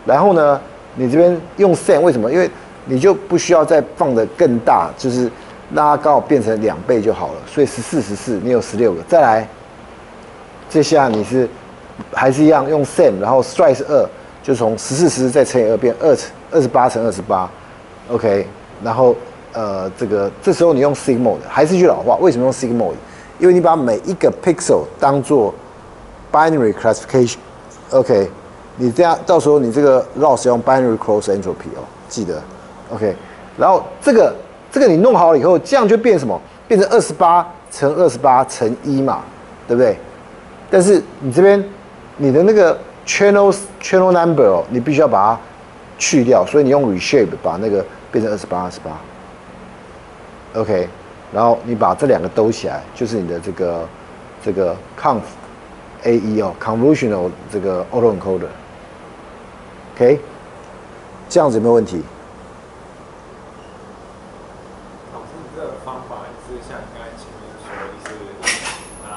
然后呢，你这边用 SAN 为什么？因为你就不需要再放的更大，就是拉高变成两倍就好了。所以十四十四，你有十六个。再来，这下你是还是一样用 SAM，然后 Strive 二，就从十四十四再乘以二变二乘二十八乘二十八，OK。然后呃，这个这时候你用 sigmoid，还是句老话，为什么用 sigmoid？因为你把每一个 pixel 当做 binary classification，OK。你这样到时候你这个 loss 用 binary cross entropy 哦，记得。OK，然后这个这个你弄好了以后，这样就变什么？变成二十八乘二十八乘一嘛，对不对？但是你这边你的那个 channel channel number 哦，你必须要把它去掉，所以你用 reshape 把那个变成二十八二十八。OK，然后你把这两个兜起来，就是你的这个这个 conv A E 哦，convolutional 这个 autoencoder。OK，这样子有没有问题方法是像应该前面说是拿？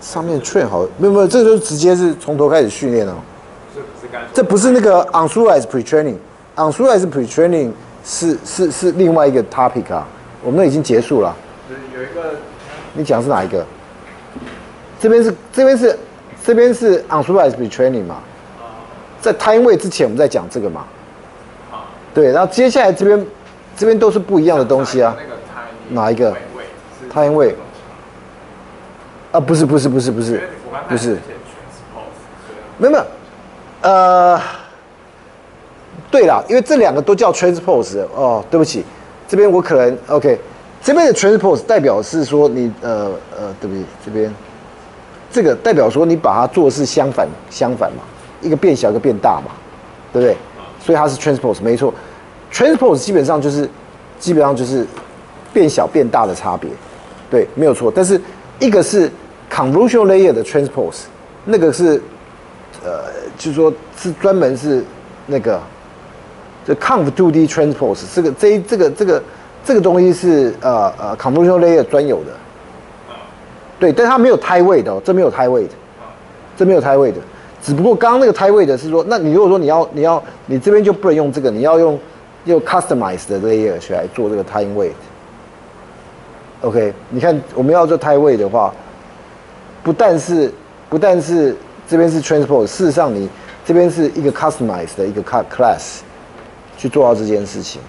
上面 train 好，没有没有，这就直接是从头开始训练哦。这不是那个 on s u r i s e pre-training，on s u r i s e pre-training 是是是另外一个 topic 啊，我们已经结束了。有一个，你讲是哪一个？这边是这边是这边是 unsupervised retraining 嘛？在 time way 之前我们在讲这个嘛？对，然后接下来这边这边都是不一样的东西啊。哪一个？time way。啊，不是不是不是不是，不是，没有没有，呃，对了，因为这两个都叫 transpose 哦，对不起，这边我可能 OK，这边的 transpose 代表是说你呃呃，对不起，这边这个代表说你把它做是相反相反嘛，一个变小一个变大嘛，对不对？所以它是 transpose 没错，transpose 基本上就是基本上就是变小变大的差别，对，没有错，但是一个是。Convolutional layer 的 transpose，那个是，呃，就是说是专门是那个，这 conv 2D transpose，这个这这个这个这个东西是呃呃 convolutional layer 专有的，对，但它没有胎位的，这没有胎位的，这没有胎位的，只不过刚刚那个胎位的是说，那你如果说你要你要你这边就不能用这个，你要用用 customized 的 layer 去来做这个 time weight。OK，你看我们要做胎位的话。不但是不但是这边是 transport，事实上你这边是一个 customize 的一个 class 去做到这件事情。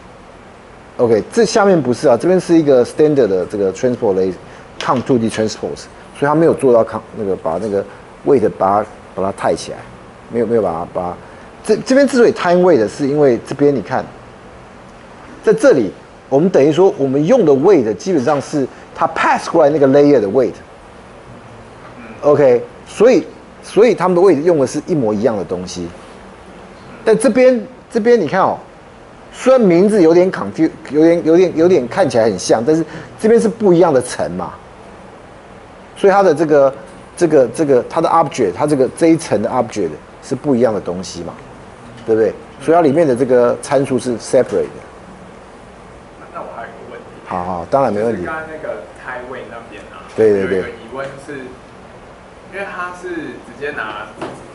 OK，这下面不是啊，这边是一个 standard 的这个 transport 类 count to the transport，所以它没有做到 count 那个把那个 weight 把它把它抬起来，没有没有把它把这这边之所以 time weight 是因为这边你看，在这里我们等于说我们用的 weight 基本上是它 pass 过来那个 layer 的 weight。OK，所以所以他们的位置用的是一模一样的东西，但这边这边你看哦，虽然名字有点 confuse，有点有点有点看起来很像，但是这边是不一样的层嘛，所以它的这个这个这个它的 object，它这个这一层的 object 是不一样的东西嘛，对不对？所以它里面的这个参数是 separate 的。那我还有一个问题。好好，当然没问题。刚刚那个开位那边啊，对对对。有一个疑问是。因为它是直接拿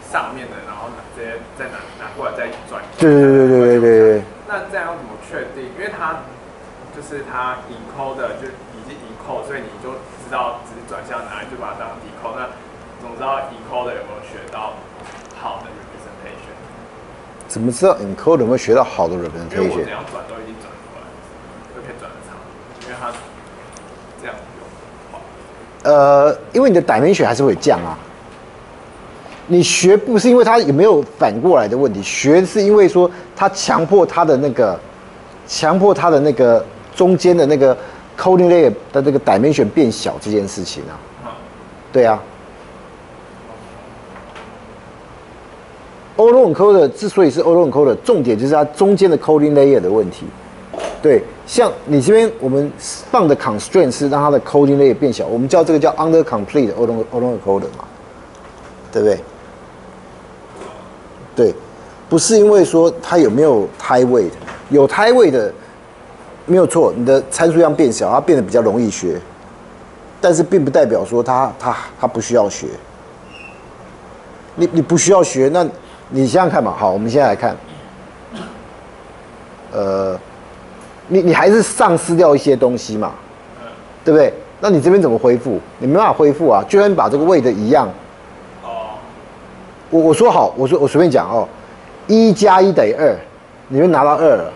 上面的，然后直接再拿拿过来再转。对对对对对对对。那这样要怎么确定？因为它就是它 encode 就已经 encode，所以你就知道只是转向哪里就把它当 decode。那怎么知道 encode 有没有学到好的 representation？怎么知道 encode 有没有学到好的 representation？因为我怎样转都已经转出来，就可以转的长，因为它。呃，因为你的 dimension 还是会降啊。你学不是因为它有没有反过来的问题，学是因为说它强迫它的那个，强迫它的那个中间的那个 coding layer 的这个 dimension 变小这件事情啊。对啊。autoencoder 之所以是 autoencoder，重点就是它中间的 coding layer 的问题。对，像你这边我们放的 constraint 是让它的 coding layer 变小，我们叫这个叫 under complete auto autoencoder 嘛，对不对？对，不是因为说它有没有胎位的，有胎位的，没有错，你的参数量变小，它变得比较容易学，但是并不代表说它它它不需要学。你你不需要学，那你想想看嘛。好，我们现在来看，呃，你你还是丧失掉一些东西嘛，对不对？那你这边怎么恢复？你没办法恢复啊，就算把这个位的一样。哦。我我说好，我说我随便讲哦，一加一等于二，你们拿到二了，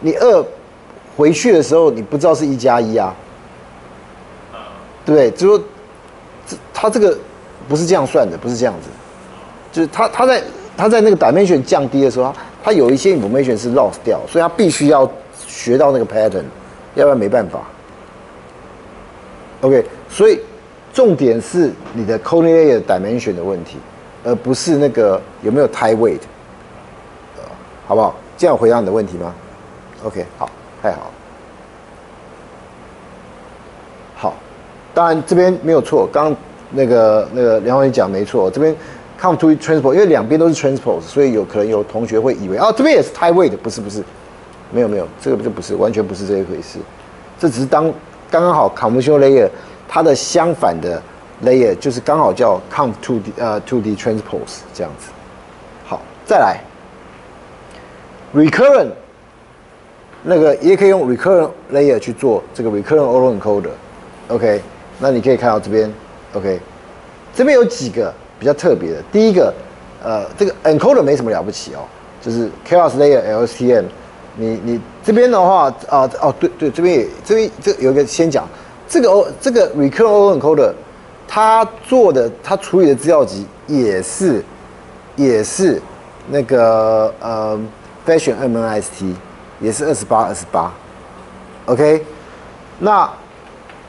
你二回去的时候，你不知道是一加一啊，对不对？就说这他这个不是这样算的，不是这样子。就是他他在他在那个 dimension 降低的时候，他有一些 information 是 lost 掉，所以他必须要学到那个 pattern，要不然没办法。OK，所以重点是你的 coding layer dimension 的问题，而不是那个有没有 tie weight，好不好？这样回答你的问题吗？OK，好，太好。好，当然这边没有错，刚那个那个梁宏宇讲没错，这边。Come to transport，因为两边都是 transport，所以有可能有同学会以为啊，这边也是 tie weight，不是不是，没有没有，这个就不是，完全不是这一回事。这只是当刚刚好 convolutional layer 它的相反的 layer 就是刚好叫 come to 呃 to the transpose 这样子。好，再来 recurrent 那个也可以用 recurrent layer 去做这个 recurrent autoencoder。OK，那你可以看到这边 OK，这边有几个。比较特别的，第一个，呃，这个 encoder 没什么了不起哦，就是 chaos layer LSTM。你你这边的话啊，哦对对，这边也这边这有一个先讲，这个哦这个 recurrent encoder，它做的它处理的资料集也是也是那个呃 fashion MNIST，也是二十八二十八，OK，那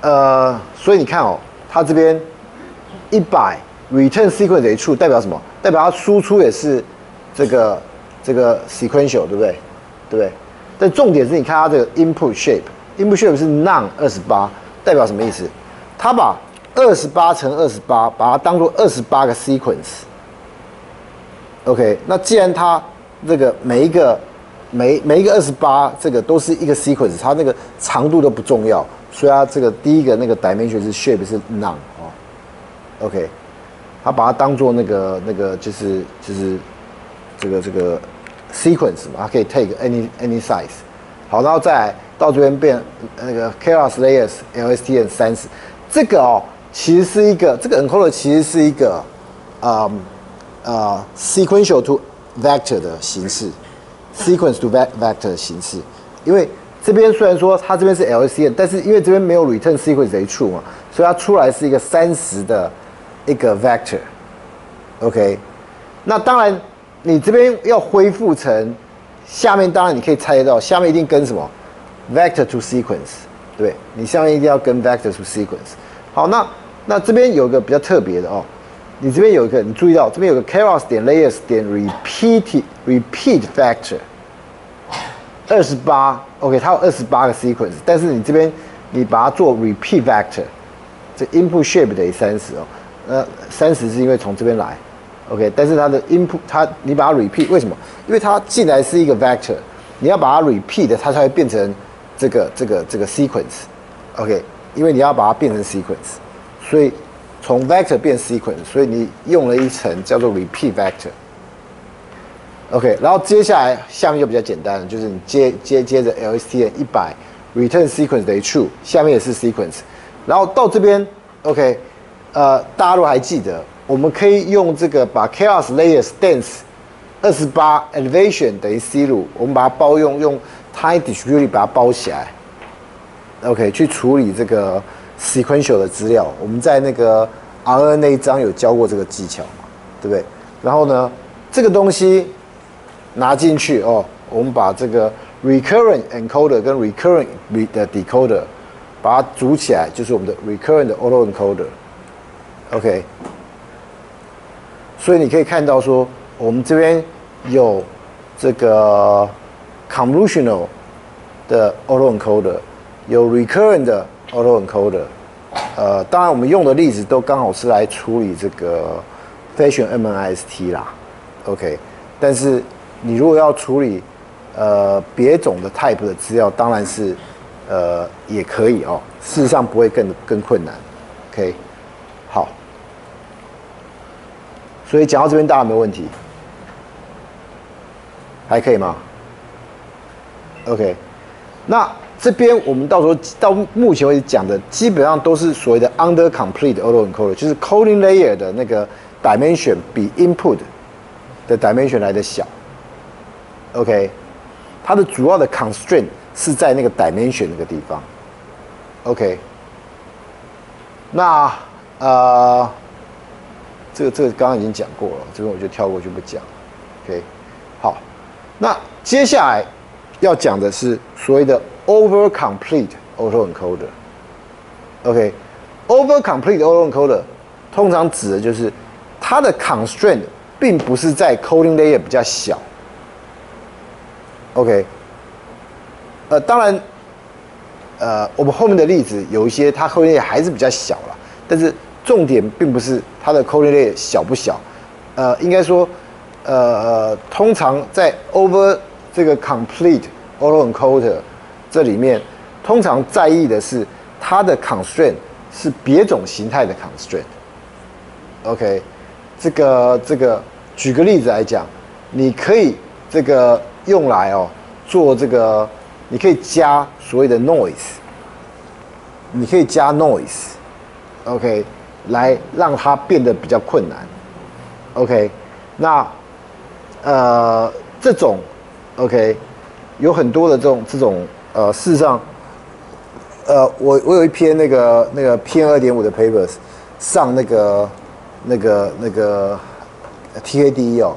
呃所以你看哦，它这边一百。Return sequence 的 true 代表什么？代表它输出也是这个这个 sequential，对不对？对不对？但重点是你看它的 input shape，input shape 是 none 二十八，代表什么意思？它把二十八乘二十八，把它当做二十八个 sequence。OK，那既然它这个每一个每每一个二十八，这个都是一个 sequence，它那个长度都不重要，所以它这个第一个那个 dimension 是 shape 是 none 哦。OK。他把它当做那个那个就是就是这个这个 sequence 嘛，它可以 take any any size。好，然后再到这边变那个 chaos layers LSTM 三十，这个哦其实是一个这个 encoder 其实是一个啊啊 sequential to vector 的形式，sequence to vector 的形式。因为这边虽然说它这边是 LSTM，但是因为这边没有 return sequence 的 true 嘛，所以它出来是一个三十的。一个 vector，OK，那当然，你这边要恢复成下面，当然你可以猜得到，下面一定跟什么 vector to sequence，对，你下面一定要跟 vector to sequence。好，那那这边有个比较特别的哦，你这边有一个，你注意到这边有个 chaos 点 layers 点 repeat repeat vector，二十八，OK，它有二十八个 sequence，但是你这边你把它做 repeat vector，这 input shape 等于三十哦。呃，三十是因为从这边来，OK，但是它的 input，它你把它 repeat，为什么？因为它进来是一个 vector，你要把它 repeat，它才会变成这个这个这个 sequence，OK，因为你要把它变成 sequence，所以从 vector 变 sequence，所以你用了一层叫做 repeat vector，OK，然后接下来下面就比较简单了，就是你接接接着 LSTM 一百 return sequence 等于 true，下面也是 sequence，然后到这边，OK。呃，大家都还记得，我们可以用这个把 chaos layers dense 二十八 elevation 等于 c 路，我们把它包用用 time distributed 把它包起来，OK，去处理这个 sequential 的资料。我们在那个 R N 那一章有教过这个技巧嘛，对不对？然后呢，这个东西拿进去哦，我们把这个 recurrent encoder 跟 recurrent 的 decoder 把它组起来，就是我们的 recurrent auto encoder。OK，所以你可以看到说，我们这边有这个 convolutional 的 autoencoder，有 recurrent 的 autoencoder。呃，当然我们用的例子都刚好是来处理这个 fashion MNIST 啦。OK，但是你如果要处理呃别种的 type 的资料，当然是呃，也可以哦。事实上不会更更困难。OK，好。所以讲到这边，大家没问题？还可以吗？OK，那这边我们到时候到目前为止讲的，基本上都是所谓的 under complete autoencoder，就是 coding layer 的那个 dimension 比 input 的 dimension 来的小。OK，它的主要的 constraint 是在那个 dimension 那个地方。OK，那呃，这个这个刚刚已经讲过了，这边我就跳过去不讲。OK，好，那接下来要讲的是所谓的 over complete autoencoder。OK，over complete autoencoder 通常指的就是它的 constraint 并不是在 coding layer 比较小。OK，呃，当然，呃，我们后面的例子有一些它 coding layer 还是比较小了，但是重点并不是它的 coding layer 小不小，呃，应该说，呃呃，通常在 over 这个 complete autoencoder 这里面，通常在意的是它的 constraint 是别种形态的 constraint。OK，这个这个，举个例子来讲，你可以这个。用来哦做这个，你可以加所谓的 noise，你可以加 noise，OK，来让它变得比较困难，OK，那呃这种 OK 有很多的这种这种呃事实上，呃我我有一篇那个那个 PM 二点五的 papers 上那个那个那个 TKD 哦。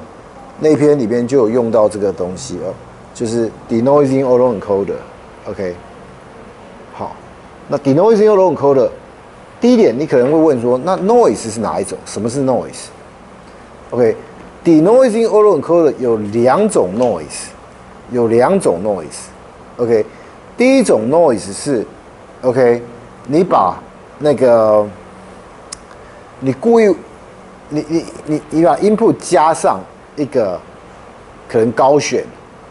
那篇里边就有用到这个东西哦，就是 denoising autoencoder，OK，好，那 denoising autoencoder，第一点你可能会问说，那 noise 是哪一种？什么是 noise？OK，denoising autoencoder 有两种 noise，有两种 noise，OK，第一种 noise 是 OK，你把那个你故意，你你你你把 input 加上。一个可能高选、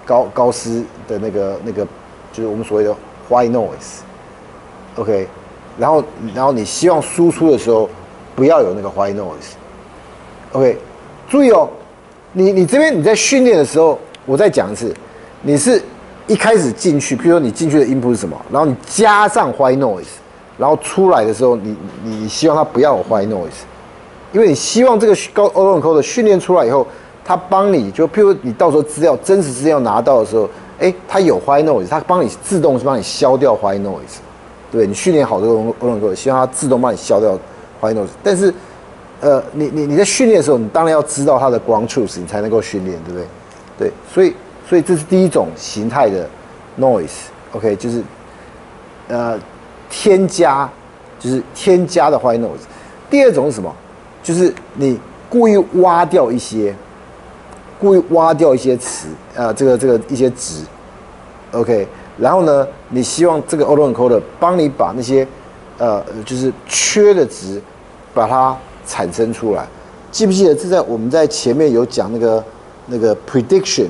高高斯的那个那个，就是我们所谓的 white noise，OK，然后然后你希望输出的时候不要有那个 white noise，OK，注意哦，你你这边你在训练的时候，我再讲一次，你是一开始进去，比如说你进去的音符是什么，然后你加上 white noise，然后出来的时候，你你希望它不要有 white noise，因为你希望这个高 autoencode 的训练出来以后。他帮你就，譬如你到时候资料真实资料拿到的时候，哎，它有 white noise，它帮你自动帮你消掉 white noise，对对你训练好这个 autoencode，希望它自动帮你消掉 white noise。但是，呃，你你你在训练的时候，你当然要知道它的 ground truth，你才能够训练，对不对？对，所以所以这是第一种形态的 noise，OK，就是呃添加，就是添加的坏 noise。第二种是什么？就是你故意挖掉一些。故意挖掉一些词，呃，这个这个一些值，OK，然后呢，你希望这个 autoencoder 帮你把那些呃，就是缺的值，把它产生出来。记不记得这在我们在前面有讲那个那个 prediction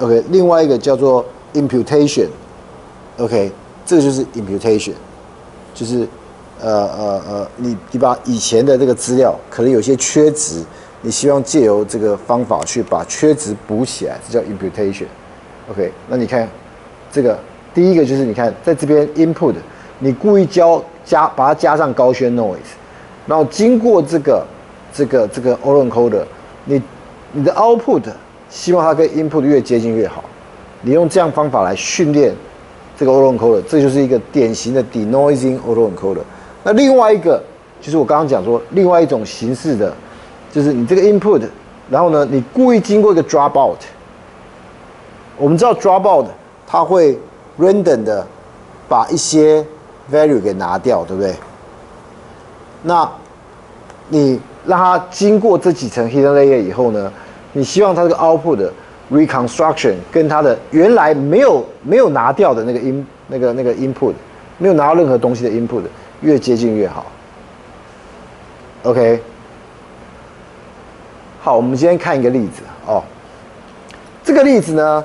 OK，另外一个叫做 imputation，OK，这个就是 imputation，就是呃呃呃，你你把以前的这个资料可能有些缺值。你希望借由这个方法去把缺值补起来，这叫 imputation。OK，那你看这个第一个就是你看在这边 input，你故意加加把它加上高宣 noise，然后经过这个这个这个 autoencoder，你你的 output 希望它跟 input 越接近越好，你用这样方法来训练这个 autoencoder，这就是一个典型的 denoising autoencoder。那另外一个就是我刚刚讲说另外一种形式的。就是你这个 input，然后呢，你故意经过一个 dropout。我们知道 dropout 它会 random 的把一些 value 给拿掉，对不对？那你让它经过这几层 hidden layer 以后呢，你希望它这个 output reconstruction 跟它的原来没有没有拿掉的那个 in 那个那个 input 没有拿到任何东西的 input 越接近越好。OK。好，我们今天看一个例子哦。这个例子呢，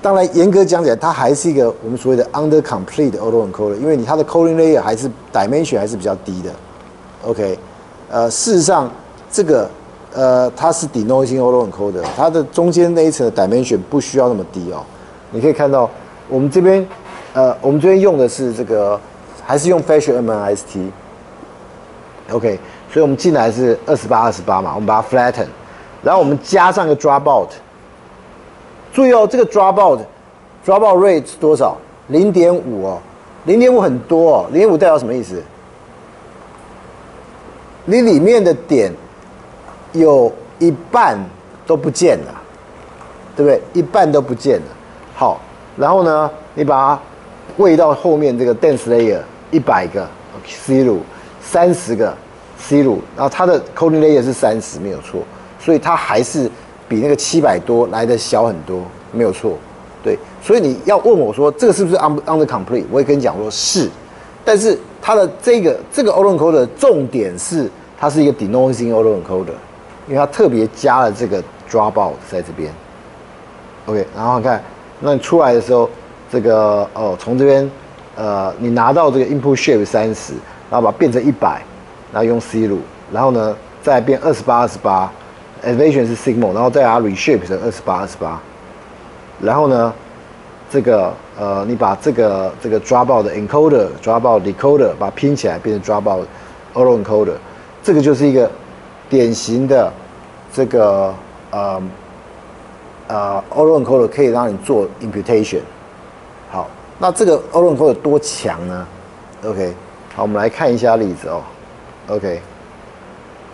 当然严格讲起来，它还是一个我们所谓的 under complete autoencoder，因为你它的 coding layer 还是 dimension 还是比较低的。OK，呃，事实上这个呃它是 denoising autoencoder，它的中间那一层的 dimension 不需要那么低哦。你可以看到我们这边呃我们这边用的是这个还是用 Fashion MNIST。OK，所以我们进来是二十八二十八嘛，我们把它 flatten，然后我们加上个 dropout。注意哦，这个 dropout，dropout rate 是多少？零点五哦，零点五很多哦，零点五代表什么意思？你里面的点有一半都不见了，对不对？一半都不见了。好，然后呢，你把它喂到后面这个 dense layer 一百个 C 路，三十个 C 路，然后它的 coding layer 是三十，没有错，所以它还是比那个七百多来的小很多，没有错。对，所以你要问我说这个是不是 under under complete？我也跟你讲说是，但是它的这个这个 autoencoder 重点是它是一个 denoising autoencoder，因为它特别加了这个 dropout 在这边。OK，然后看，那你出来的时候，这个哦从这边呃你拿到这个 input shape 三十，然后把它变成一百，然后用 C 路，然后呢再变二十八二十八，elevation 是 sigma，然后再把它 reshape 成二十八二十八。然后呢，这个呃，你把这个这个 dropout 的 encoder、dropout decoder 把它拼起来变成 dropout autoencoder，这个就是一个典型的这个呃呃 autoencoder 可以让你做 imputation。好，那这个 autoencoder 多强呢？OK，好，我们来看一下例子哦。OK，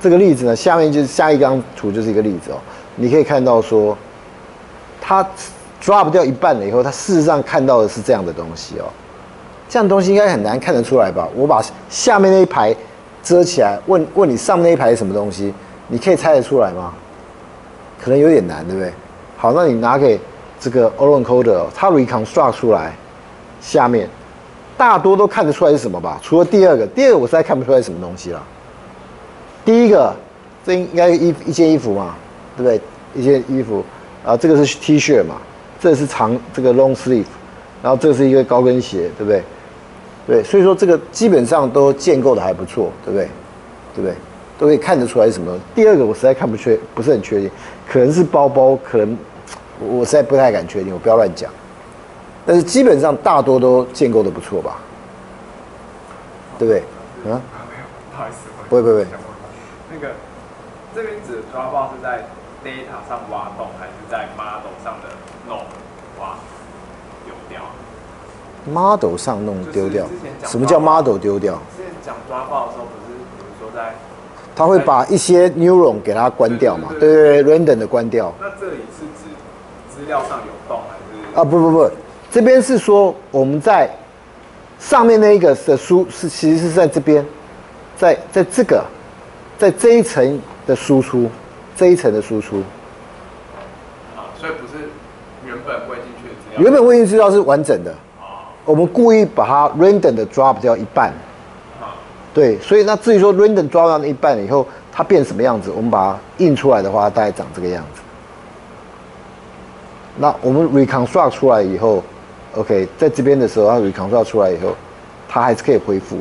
这个例子呢，下面就是下一张图就是一个例子哦。你可以看到说，它 drop 掉一半了以后，它事实上看到的是这样的东西哦。这样东西应该很难看得出来吧？我把下面那一排遮起来，问问你上面那一排是什么东西，你可以猜得出来吗？可能有点难，对不对？好，那你拿给这个 autoencoder，它 reconstruct 出来，下面大多都看得出来是什么吧？除了第二个，第二个我实在看不出来什么东西了。第一个，这应该一一件衣服嘛，对不对？一件衣服，啊，这个是 T 恤嘛。这是长这个 long sleeve，然后这是一个高跟鞋，对不对？对，所以说这个基本上都建构的还不错，对不对？对不对？都可以看得出来是什么。第二个我实在看不确，不是很确定，可能是包包，可能我实在不太敢确定，我不要乱讲。但是基本上大多都建构的不错吧？对不对？啊？没有，不好意思，不会不会。那个这边指的抓包是在 data 上挖洞，还是在 model 上的？弄哇丢掉，model 上弄丢掉，什么叫 model 丢掉？之前讲抓爆的时候，不是比如说在，他会把一些 neuron 给它关掉嘛？对对对，random 的关掉。那这里是指资料上有洞还是？啊不不不，这边是说我们在上面那一个的输是其实是在这边，在在这个在这一层的输出，这一层的输出。所以不是原本喂进去资料，原本喂进去资料是完整的，我们故意把它 random 的 drop 掉一半，对，所以那至于说 random drop 掉一半以后，它变什么样子，我们把它印出来的话，大概长这个样子。那我们 reconstruct 出来以后，OK，在这边的时候，它 reconstruct 出来以后，它还是可以恢复。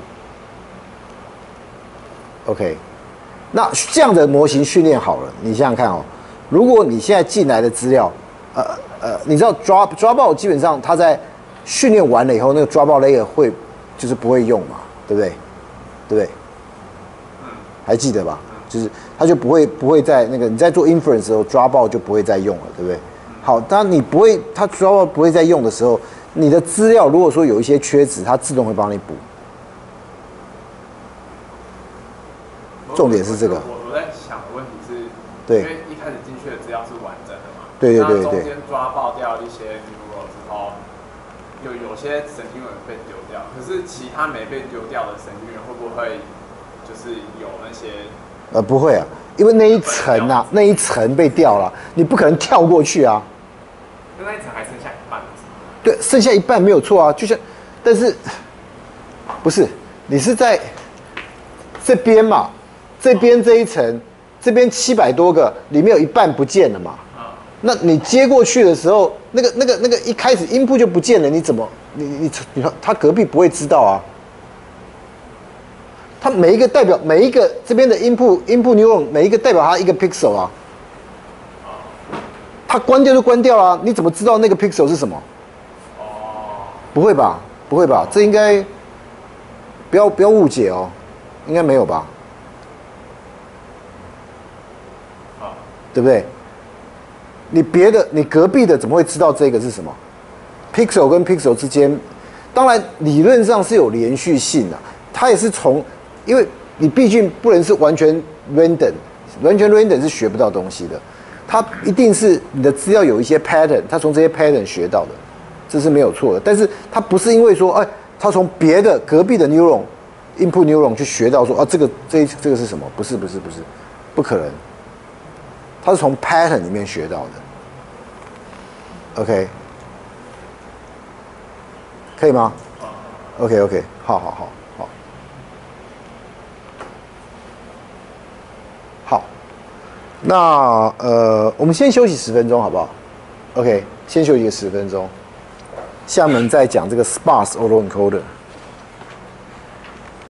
OK，那这样的模型训练好了，你想想看哦，如果你现在进来的资料，呃。呃，你知道 drop dropout 基本上它在训练完了以后，那个 dropout layer 会就是不会用嘛，对不对？对不对？还记得吧？就是它就不会不会在那个你在做 inference 的时候，dropout 就不会再用了，对不对？好，当你不会它 dropout 不会再用的时候，你的资料如果说有一些缺值，它自动会帮你补。重点是这个。我我在想的问题是，对，因为一开始进去的资料是完整的嘛？对对对对。抓爆掉一些有有些神经元被丢掉，可是其他没被丢掉的神经元会不会就是有那些？呃，不会啊，因为那一层啊，那一层被掉了，你不可能跳过去啊。那一层还剩下一半。对，剩下一半没有错啊，就像，但是不是你是在这边嘛？这边这一层，这边七百多个，里面有一半不见了嘛？那你接过去的时候，那个那个那个一开始音部就不见了，你怎么你你你他他隔壁不会知道啊？他每一个代表每一个这边的音部音部 neuron 每一个代表它一个 pixel 啊，它关掉就关掉啊，你怎么知道那个 pixel 是什么？不会吧？不会吧？这应该不要不要误解哦，应该没有吧？对不对？你别的你隔壁的怎么会知道这个是什么？pixel 跟 pixel 之间，当然理论上是有连续性的、它也是从，因为你毕竟不能是完全 random，完全 random 是学不到东西的，它一定是你的资料有一些 pattern，它从这些 pattern 学到的，这是没有错的。但是它不是因为说，哎，它从别的隔壁的 neuron input neuron 去学到说，啊，这个这这个是什么？不是不是不是，不可能。它是从 pattern 里面学到的。OK，可以吗？OK OK，好好好好，好。那呃，我们先休息十分钟好不好？OK，先休息十分钟，下面再讲这个 sparse autoencoder。